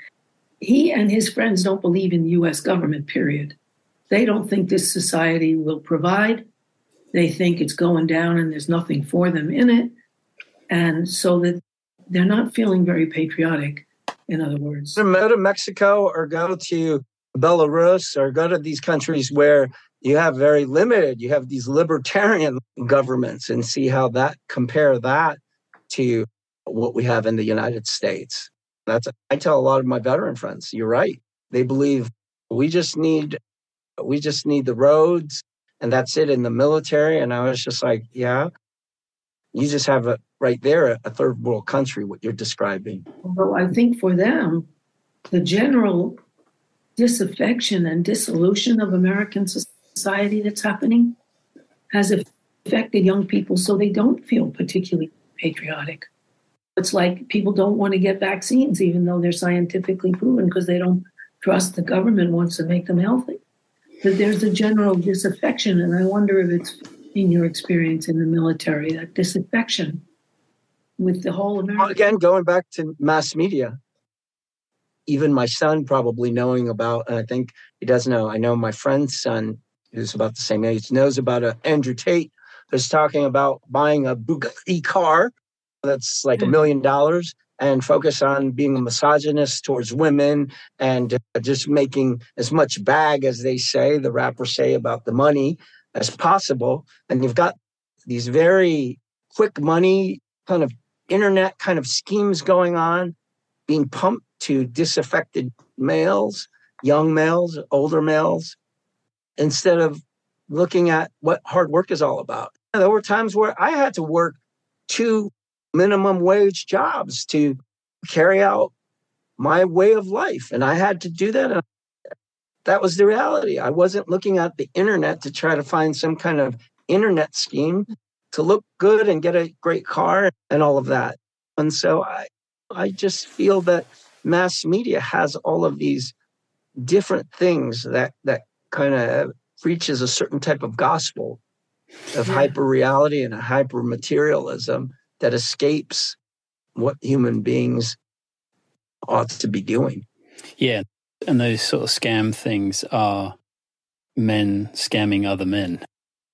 He and his friends don't believe in the US government, period. They don't think this society will provide. They think it's going down and there's nothing for them in it. And so that they're not feeling very patriotic, in other words. Go to Mexico or go to Belarus or go to these countries where you have very limited, you have these libertarian governments and see how that compare that to what we have in the United States. That's I tell a lot of my veteran friends, you're right. They believe we just need we just need the roads and that's it in the military. And I was just like, yeah, you just have a right there, a third world country, what you're describing. Although I think for them, the general disaffection and dissolution of American society that's happening has affected young people so they don't feel particularly patriotic. It's like people don't want to get vaccines, even though they're scientifically proven, because they don't trust the government wants to make them healthy. But there's a general disaffection, and I wonder if it's in your experience in the military, that disaffection with the whole Well, American. again, going back to mass media, even my son probably knowing about, and I think he does know. I know my friend's son, who's about the same age, knows about a Andrew Tate who's talking about buying a Bugatti car that's like a hmm. million dollars and focus on being a misogynist towards women and uh, just making as much bag as they say, the rappers say about the money as possible. And you've got these very quick money kind of internet kind of schemes going on, being pumped to disaffected males, young males, older males, instead of looking at what hard work is all about. There were times where I had to work two minimum wage jobs to carry out my way of life. And I had to do that. And that was the reality. I wasn't looking at the internet to try to find some kind of internet scheme to look good and get a great car and all of that. And so I, I just feel that mass media has all of these different things that that kind of preaches a certain type of gospel of Yeah. hyper reality and a hyper materialism that escapes what human beings ought to be doing. Yeah. And those sort of scam things are men scamming other men.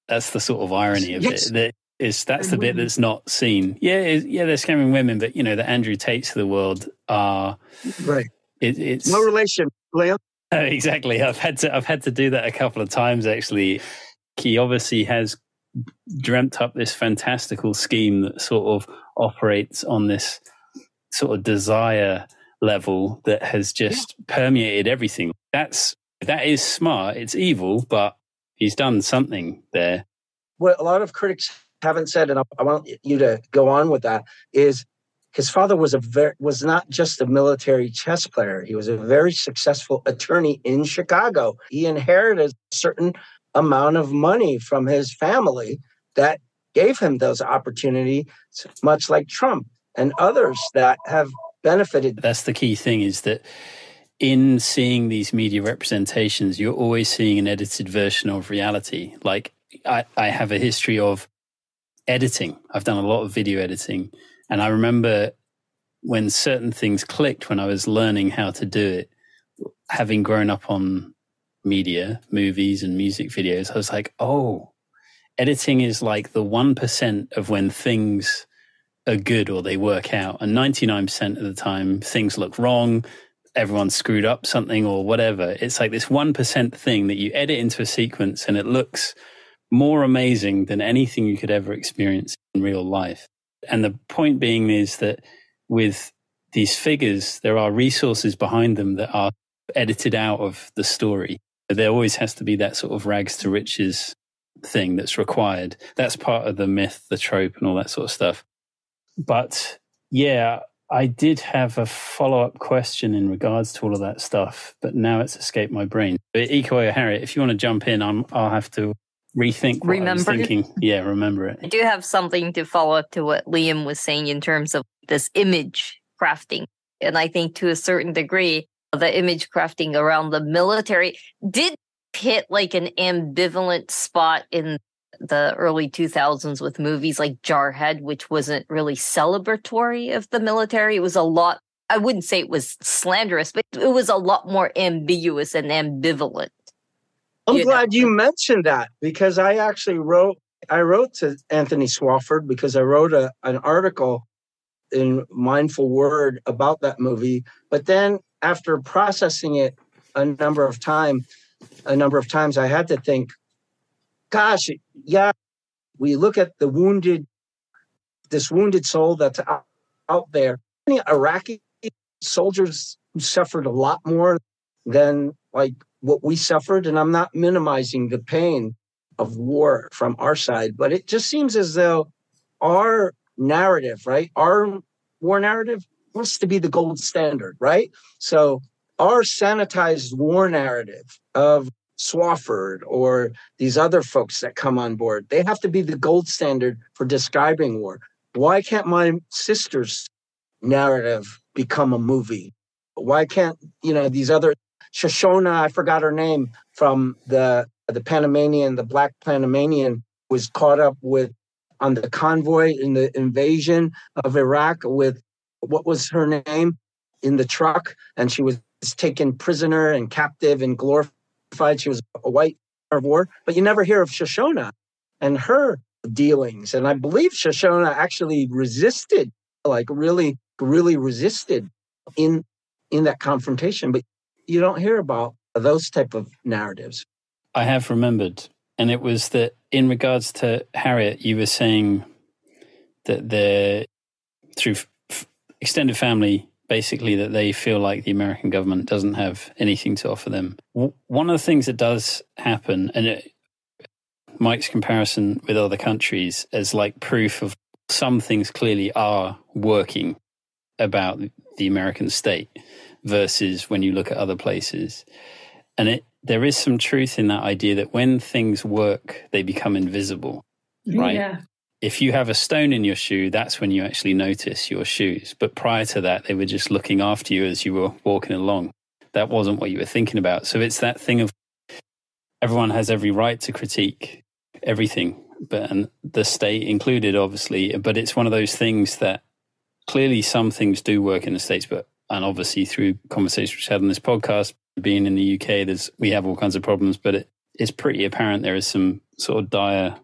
That's the sort of irony of Yes. it. That is that's And the bit that's not seen. Yeah, yeah, they're scamming women, but you know, the Andrew Tates of the world are Right. it, it's No relation, Liam. Exactly. I've had to I've had to do that a couple of times actually. He obviously has dreamt up this fantastical scheme that sort of operates on this sort of desire level that has just permeated everything. That's that is smart. It's evil, but he's done something there. what a lot of critics haven't said, and I, want you to go on with that, is his father was a very was not just a military chess player. He was a very successful attorney in Chicago. He inherited a certain amount of money from his family that gave him those opportunities, much like Trump and others that have benefited. That's the key thing is that in seeing these media representations, you're always seeing an edited version of reality. Like I, I have a history of editing. I've done a lot of video editing. And I remember when certain things clicked when I was learning how to do it, having grown up on media, movies and music videos, I was like, oh, editing is like the 1% of when things are good or they work out. And 99% of the time, things look wrong. Everyone screwed up something or whatever. It's like this 1% thing that you edit into a sequence and it looks more amazing than anything you could ever experience in real life. And the point being is that with these figures, there are resources behind them that are edited out of the story. There always has to be that sort of rags to riches thing that's required. That's part of the myth, the trope, and all that sort of stuff. But yeah, I did have a follow up question in regards to all of that stuff, but now it's escaped my brain. Ikoi Harriet, if you want to jump in, I'm, I'll have to rethink what remember I was thinking. Yeah, remember it. I do have something to follow up to what Liam was saying in terms of this image crafting. And I think to a certain degree, the image crafting around the military did hit like an ambivalent spot in the early 2000s with movies like Jarhead, which wasn't really celebratory of the military. It was a lot, I wouldn't say it was slanderous, but it was a lot more ambiguous and ambivalent. I'm you glad know? you mentioned that because I actually wrote I wrote to Anthony Swofford because I wrote a, an article in Mindful Word about that movie. But then after processing it a number of time, a number of times, I had to think, gosh, yeah, we look at the wounded, this wounded soul that's out, out there. Many Iraqi soldiers who suffered a lot more than like what we suffered. And I'm not minimizing the pain of war from our side, but it just seems as though our narrative, right? Our war narrative wants to be the gold standard, right? So our sanitized war narrative of Swofford or these other folks that come on board, they have to be the gold standard for describing war. Why can't my sister's narrative become a movie? Why can't, you know, these other Shoshana, I forgot her name from the the Panamanian, the black Panamanian was caught up with on the convoy in the invasion of Iraq with what was her name in the truck, and she was taken prisoner and captive and glorified. She was a white of war, but you never hear of Shoshana and her dealings. And I believe Shoshana actually resisted, like really, really resisted in in that confrontation. But you don't hear about those type of narratives. I have remembered, and it was that in regards to Harriet, you were saying that the through extended family, basically that they feel like the American government doesn't have anything to offer them. One of the things that does happen, and it, Mike's comparison with other countries as like proof of some things clearly are working about the American state versus when you look at other places. And it, there is some truth in that idea that when things work, they become invisible, right? Yeah. If you have a stone in your shoe, that's when you actually notice your shoes. But prior to that, they were just looking after you as you were walking along. That wasn't what you were thinking about. So it's that thing of everyone has every right to critique everything, but and the state included, obviously. But it's one of those things that clearly some things do work in the states, but and obviously through conversations we've had on this podcast, being in the UK, there's we have all kinds of problems, but it, it's pretty apparent there is some sort of dire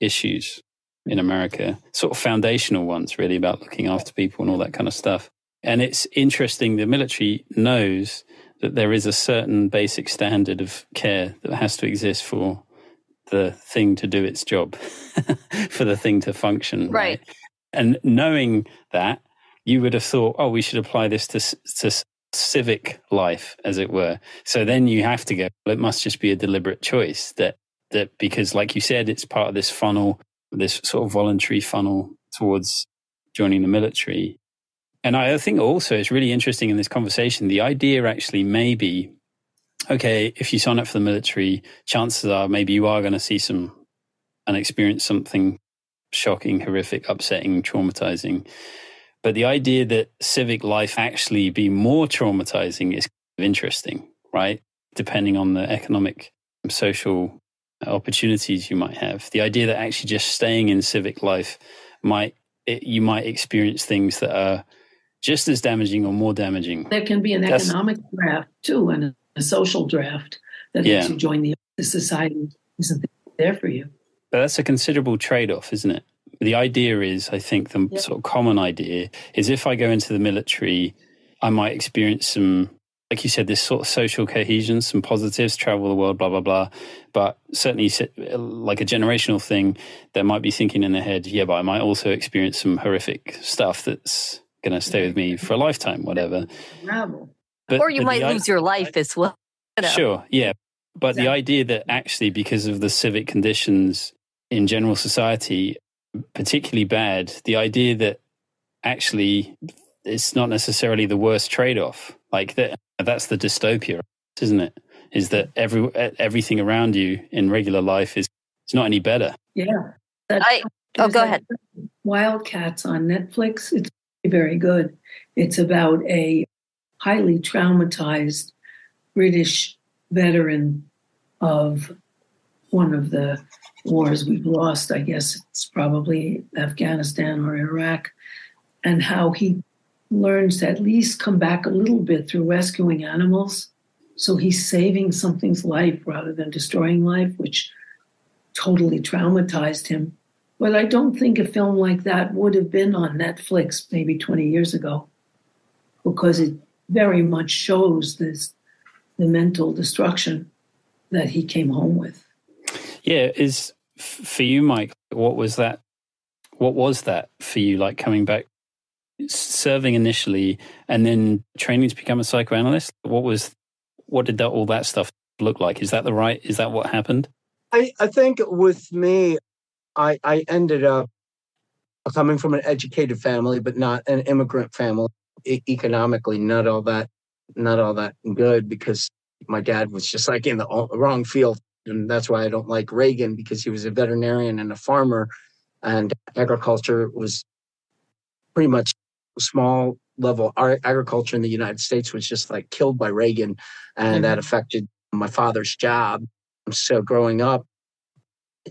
issues in America, sort of foundational ones, really about looking after people and all that kind of stuff. And it's interesting. The military knows that there is a certain basic standard of care that has to exist for the thing to do its job, for the thing to function. Right. right. And knowing that, you would have thought, oh, we should apply this to, to civic life, as it were. So then you have to go, it must just be a deliberate choice that, that because, like you said, it's part of this funnel, this sort of voluntary funnel towards joining the military. And I think also it's really interesting in this conversation. The idea actually may be okay, if you sign up for the military, chances are maybe you are going to see some and experience something shocking, horrific, upsetting, traumatizing. But the idea that civic life actually be more traumatizing is interesting, right? Depending on the economic, social opportunities you might have. The idea that actually just staying in civic life might it, you might experience things that are just as damaging or more damaging. There can be an That's, economic draft too, and a social draft that yeah. you join the, the society isn't there for you. But that's a considerable trade-off, isn't it? The idea is, I think, the yep. sort of common idea is if I go into the military, I might experience some like you said, this sort of social cohesion, some positives, travel the world, blah, blah, blah. But certainly, like a generational thing, they might be thinking in their head, yeah, but I might also experience some horrific stuff that's going to stay with me for a lifetime, whatever. But, or you but might lose your life as well. You know? Sure, yeah. But exactly. the idea that actually, because of the civic conditions in general society, particularly bad, the idea that actually it's not necessarily the worst trade off. Like that that's the dystopia, isn't it? Is that every everything around you in regular life is it's not any better. Yeah. I, oh, go ahead. Wildcats on Netflix. It's very good. It's about a highly traumatized British veteran of one of the wars we've lost. I guess it's probably Afghanistan or Iraq, and how he learns to at least come back a little bit through rescuing animals. So he's saving something's life rather than destroying life, which totally traumatized him. But I don't think a film like that would have been on Netflix maybe 20 years ago because it very much shows this the mental destruction that he came home with. Yeah, is for you, Mike, what was that? What was that for you, like coming back serving initially and then training to become a psychoanalyst? What was what did that all that stuff look like? Is that the right? Is that what happened? I I think with me, I I ended up coming from an educated family, but not an immigrant family. E- economically, not all that not all that good because my dad was just like in the wrong field, and that's why I don't like Reagan because he was a veterinarian and a farmer, and agriculture was pretty much small level agriculture in the United States was just like killed by Reagan, and mm-hmm. that affected my father's job. So growing up,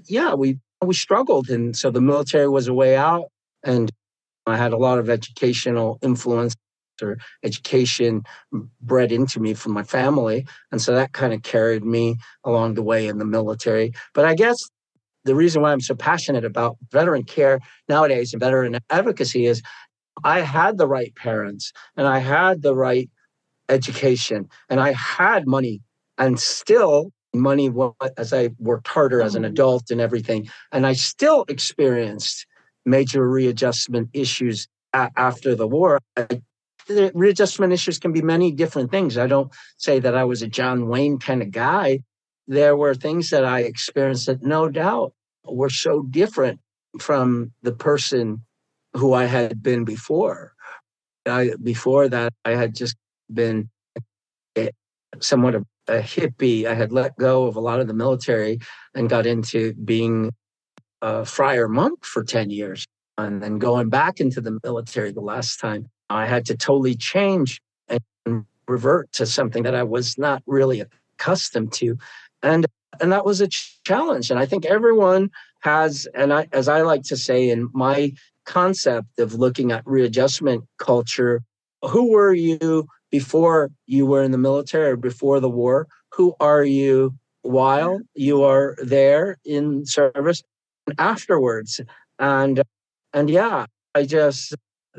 yeah, we we struggled, and so the military was a way out, and I had a lot of educational influence or education bred into me from my family, and so that kind of carried me along the way in the military. But I guess the reason why I'm so passionate about veteran care nowadays and veteran advocacy is I had the right parents and I had the right education and I had money and still money as I worked harder as an mm-hmm. adult and everything. And I still experienced major readjustment issues a- after the war. I, the readjustment issues can be many different things. I don't say that I was a John Wayne kind of guy. There were things that I experienced that no doubt were so different from the person who I had been before. I, before that, I had just been somewhat of a hippie. I had let go of a lot of the military and got into being a friar monk for 10 years. And then going back into the military the last time, I had to totally change and revert to something that I was not really accustomed to. And and that was a challenge. And I think everyone has, and I, as I like to say in my concept of looking at readjustment culture. Who were you before you were in the military or before the war? Who are you while you are there in service and afterwards? And and yeah, I just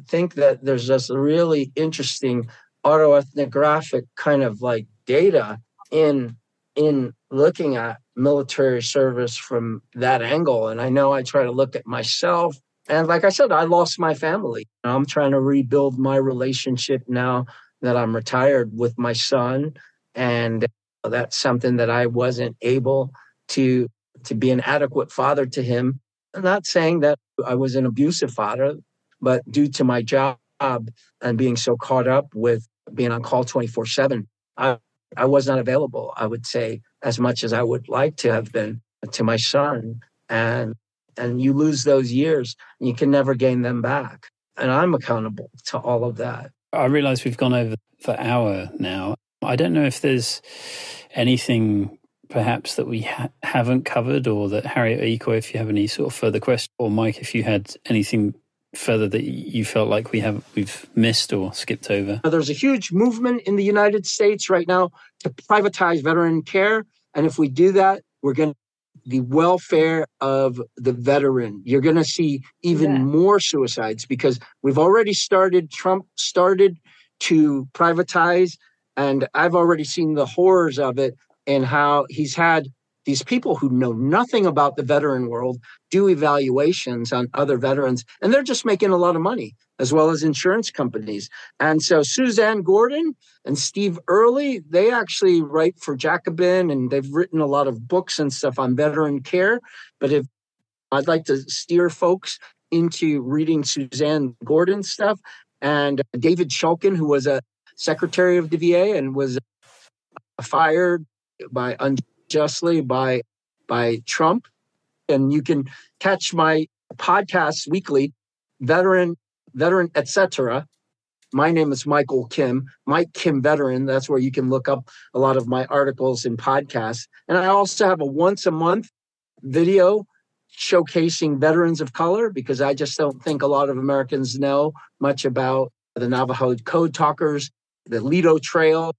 think that there's just a really interesting autoethnographic kind of like data in in looking at military service from that angle. And I know I try to look at myself and like I said, I lost my family. I'm trying to rebuild my relationship now that I'm retired with my son. And that's something that I wasn't able to to be an adequate father to him. I'm not saying that I was an abusive father, but due to my job and being so caught up with being on call 24 7, I, I was not available, I would say, as much as I would like to have been to my son. And and you lose those years and you can never gain them back. And I'm accountable to all of that. I realize we've gone over the hour now. I don't know if there's anything perhaps that we ha- haven't covered, or that Harriet or Equo, if you have any sort of further questions, or Mike, if you had anything further that you felt like we have we've missed or skipped over? There's a huge movement in the United States right now to privatize veteran care, and if we do that, we're going to the welfare of the veteran. You're going to see even yeah. more suicides because we've already started. Trump started to privatize, and I've already seen the horrors of it and how he's had these people who know nothing about the veteran world do evaluations on other veterans, and they're just making a lot of money, as well as insurance companies. And so Suzanne Gordon and Steve Early, they actually write for Jacobin, and they've written a lot of books and stuff on veteran care. But if I'd like to steer folks into reading Suzanne Gordon's stuff, and David Shulkin, who was a secretary of the VA and was fired by unjustly by by Trump. And you can catch my podcasts weekly, veteran, veteran, etc. My name is Michael Kim, Mike Kim Veteran. That's where you can look up a lot of my articles and podcasts. And I also have a once a month video showcasing veterans of color because I just don't think a lot of Americans know much about the Navajo Code Talkers, the Ledo Trail,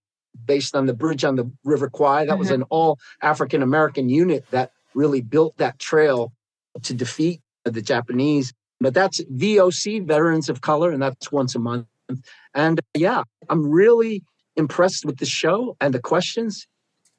based on the bridge on the River Kwai. That mm-hmm. was an all African American unit that really built that trail to defeat the Japanese. But that's VOC, Veterans of Color, and that's once a month. And yeah, I'm really impressed with the show and the questions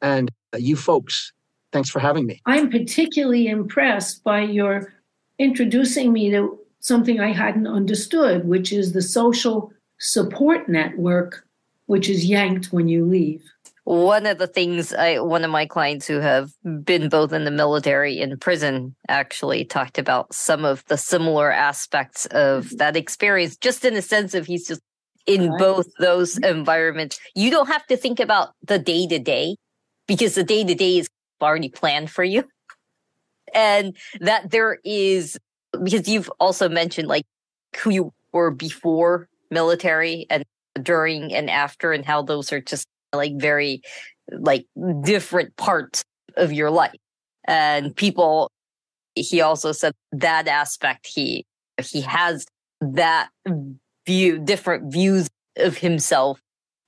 and uh, you folks. Thanks for having me. I'm particularly impressed by your introducing me to something I hadn't understood, which is the social support network which is yanked when you leave. One of the things I, one of my clients who have been both in the military and prison actually talked about some of the similar aspects of mm-hmm. that experience, just in the sense of he's just in right. both those environments. You don't have to think about the day to day because the day to day is already planned for you. And that there is, because you've also mentioned like who you were before military and during and after and how those are just like very like different parts of your life. And people he also said that aspect he he has that view different views of himself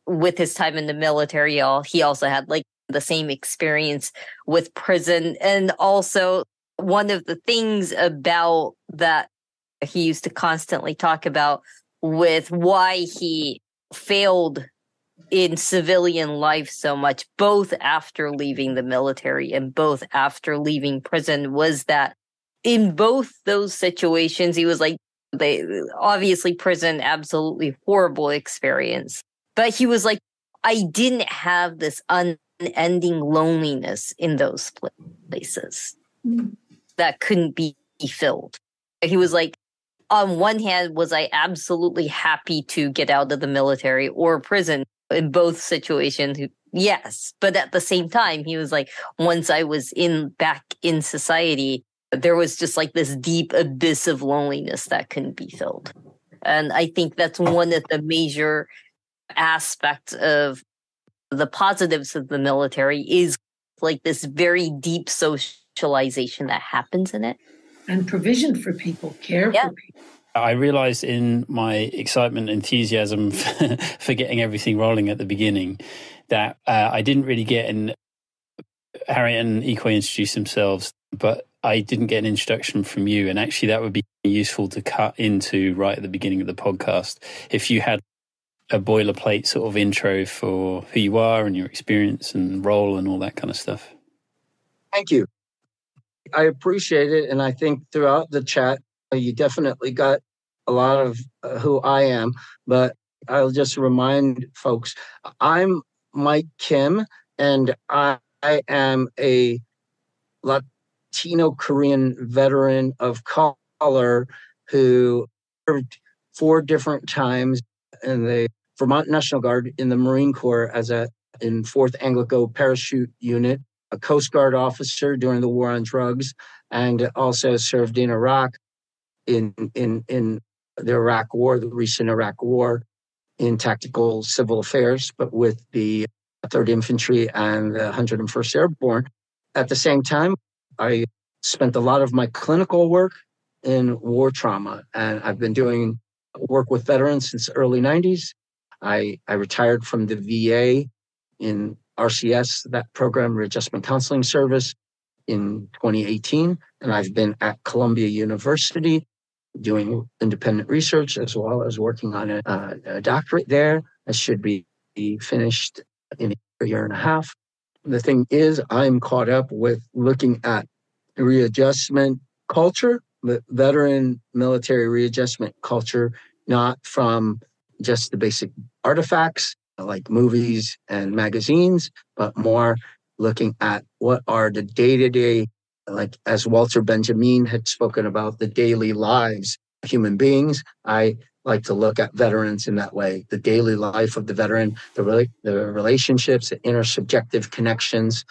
with his time in the military he also had like the same experience with prison. And also one of the things about that he used to constantly talk about with why he failed in civilian life so much, both after leaving the military and both after leaving prison, was that in both those situations, he was like, they obviously prison, absolutely horrible experience. But he was like, I didn't have this unending loneliness in those places mm. that couldn't be filled. He was like, on one hand, was I absolutely happy to get out of the military or prison in both situations? Yes. But at the same time, he was like, once I was in back in society, there was just like this deep abyss of loneliness that couldn't be filled. And I think that's one of the major aspects of the positives of the military is like this very deep socialization that happens in it and provision for people, care yeah. for people. I realized in my excitement, enthusiasm for getting everything rolling at the beginning that uh, I didn't really get in. Harriet and Equo introduce themselves, but I didn't get an introduction from you. And actually, that would be useful to cut into right at the beginning of the podcast. If you had a boilerplate sort of intro for who you are and your experience and role and all that kind of stuff. Thank you. I appreciate it. And I think throughout the chat, you definitely got a lot of uh, who I am. But I'll just remind folks I'm Mike Kim, and I, I am a Latino Korean veteran of color who served four different times in the Vermont National Guard in the Marine Corps as a in 4th Anglico Parachute Unit a Coast Guard officer during the war on drugs, and also served in Iraq in in in the Iraq War, the recent Iraq War, in tactical civil affairs, but with the 3rd Infantry and the 101st Airborne. At the same time, I spent a lot of my clinical work in war trauma, and I've been doing work with veterans since early 90s. I, I retired from the VA in RCS, that program, Readjustment Counseling Service, in 2018. And I've been at Columbia University doing independent research as well as working on a, uh, a doctorate there. I should be finished in a year and a half. The thing is, I'm caught up with looking at readjustment culture, the veteran military readjustment culture, not from just the basic artifacts like movies and magazines, but more looking at what are the day to day, like as Walter Benjamin had spoken about, the daily lives of human beings. I like to look at veterans in that way the daily life of the veteran, the, re- the relationships, the intersubjective connections,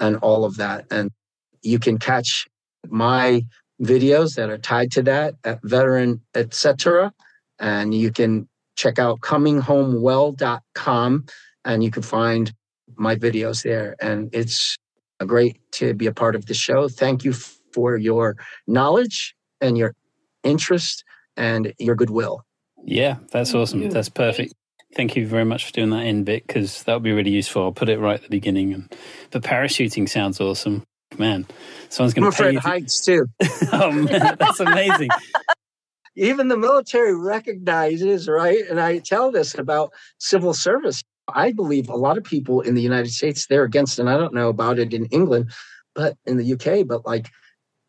and all of that. And you can catch my videos that are tied to that at veteran, etc. And you can check out cominghomewell.com and you can find my videos there. And it's a great to be a part of the show. Thank you for your knowledge and your interest and your goodwill. Yeah, that's awesome. That's perfect. Thank you very much for doing that in bit because that would be really useful. I'll put it right at the beginning. And the parachuting sounds awesome. Man, someone's going to pay. heights too. oh man, that's amazing. Even the military recognizes, right? And I tell this about civil service. I believe a lot of people in the United States they're against, and I don't know about it in England, but in the UK, but like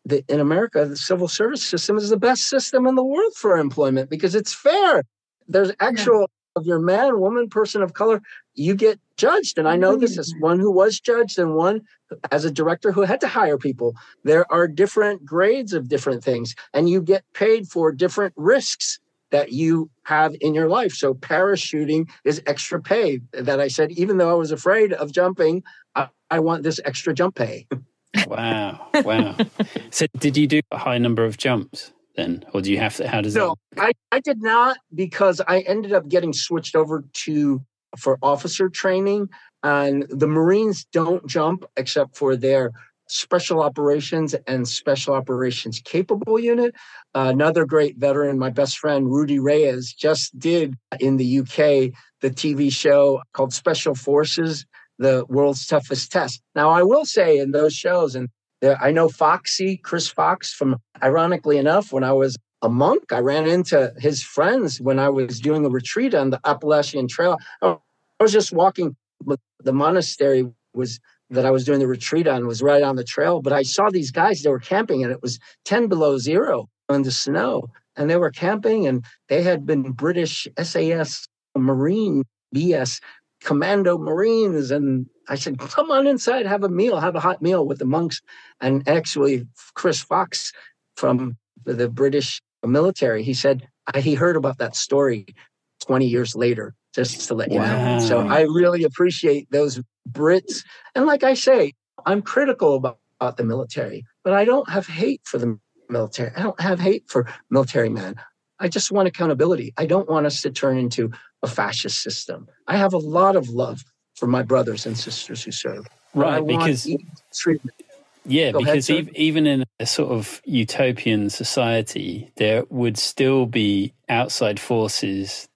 the, in America, the civil service system is the best system in the world for employment because it's fair. There's actual. Of your man, woman, person of color, you get judged. And I know this as one who was judged and one as a director who had to hire people. There are different grades of different things, and you get paid for different risks that you have in your life. So parachuting is extra pay that I said, even though I was afraid of jumping, I, I want this extra jump pay. wow. Wow. so did you do a high number of jumps then? Or do you have to, how does no, that? I, I did not because I ended up getting switched over to for officer training and the Marines don't jump except for their special operations and special operations capable unit. Uh, another great veteran, my best friend Rudy Reyes, just did in the UK the TV show called Special Forces, the world's toughest test. Now, I will say in those shows, and I know Foxy, Chris Fox, from ironically enough, when I was a monk, I ran into his friends when I was doing a retreat on the Appalachian Trail. I was just walking, the monastery was that I was doing the retreat on was right on the trail. But I saw these guys, they were camping and it was 10 below zero on the snow. And they were camping and they had been British SAS Marine BS Commando Marines. And I said, come on inside, have a meal, have a hot meal with the monks. And actually, Chris Fox from the British military, he said, he heard about that story 20 years later just to let you wow. know. So I really appreciate those Brits. And like I say, I'm critical about, about the military, but I don't have hate for the military. I don't have hate for military men. I just want accountability. I don't want us to turn into a fascist system. I have a lot of love for my brothers and sisters who serve. Right, because yeah, Go because ahead, even in a sort of utopian society, there would still be outside forces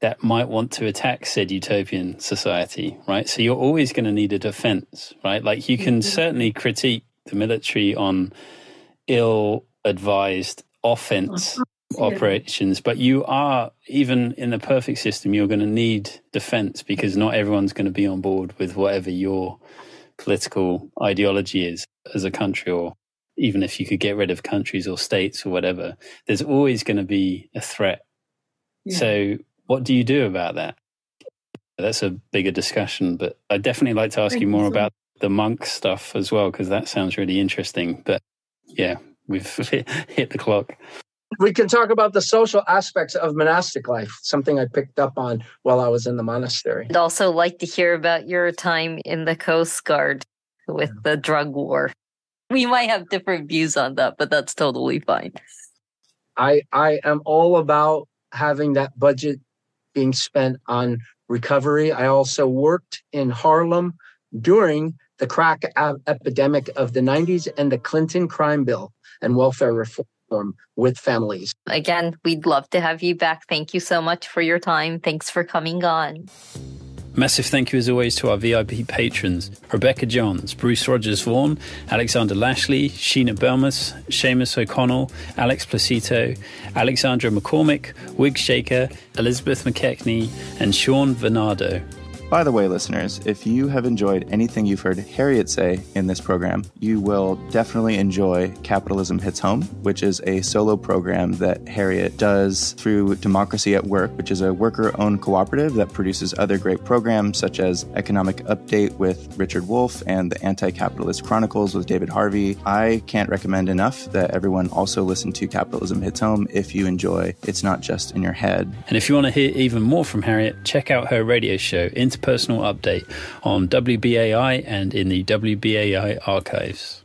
that might want to attack said utopian society, right? So you're always going to need a defense, right? Like you can mm-hmm. certainly critique the military on ill advised offense uh-huh. Operations, but you are, even in the perfect system, you're going to need defense because not everyone's going to be on board with whatever your political ideology is as a country or even if you could get rid of countries or states or whatever, there's always going to be a threat. Yeah. So what do you do about that? That's a bigger discussion, but I'd definitely like to ask Thank you more about the monk stuff as well, because that sounds really interesting. But yeah, we've hit the clock. We can talk about the social aspects of monastic life, something I picked up on while I was in the monastery. I'd also like to hear about your time in the Coast Guard with the drug war. We might have different views on that, but that's totally fine. I I am all about having that budget being spent on recovery. I also worked in Harlem during the crack epidemic of the 90s and the Clinton crime bill and welfare reform Um, with families. Again, we'd love to have you back. Thank you so much for your time. Thanks for coming on. Massive thank you as always to our VIP patrons Rebecca Johns, Bruce Rogers Vaughan, Alexander Lashley, Sheena Belmas, Seamus O'Connell, Alex Placito, Alexandra McCormick, Wig Shaker, Elizabeth McKechnie, and Sean Venado. By the way, listeners, if you have enjoyed anything you've heard Harriet say in this program, you will definitely enjoy Capitalism Hits Home, which is a solo program that Harriet does through Democracy at Work, which is a worker owned cooperative that produces other great programs such as Economic Update with Richard Wolff and the Anti Capitalist Chronicles with David Harvey. I can't recommend enough that everyone also listen to Capitalism Hits Home if you enjoy It's Not Just in Your Head. And if you want to hear even more from Harriet, check out her radio show, Interpersonal Update, on WBAI and in the WBAI archives.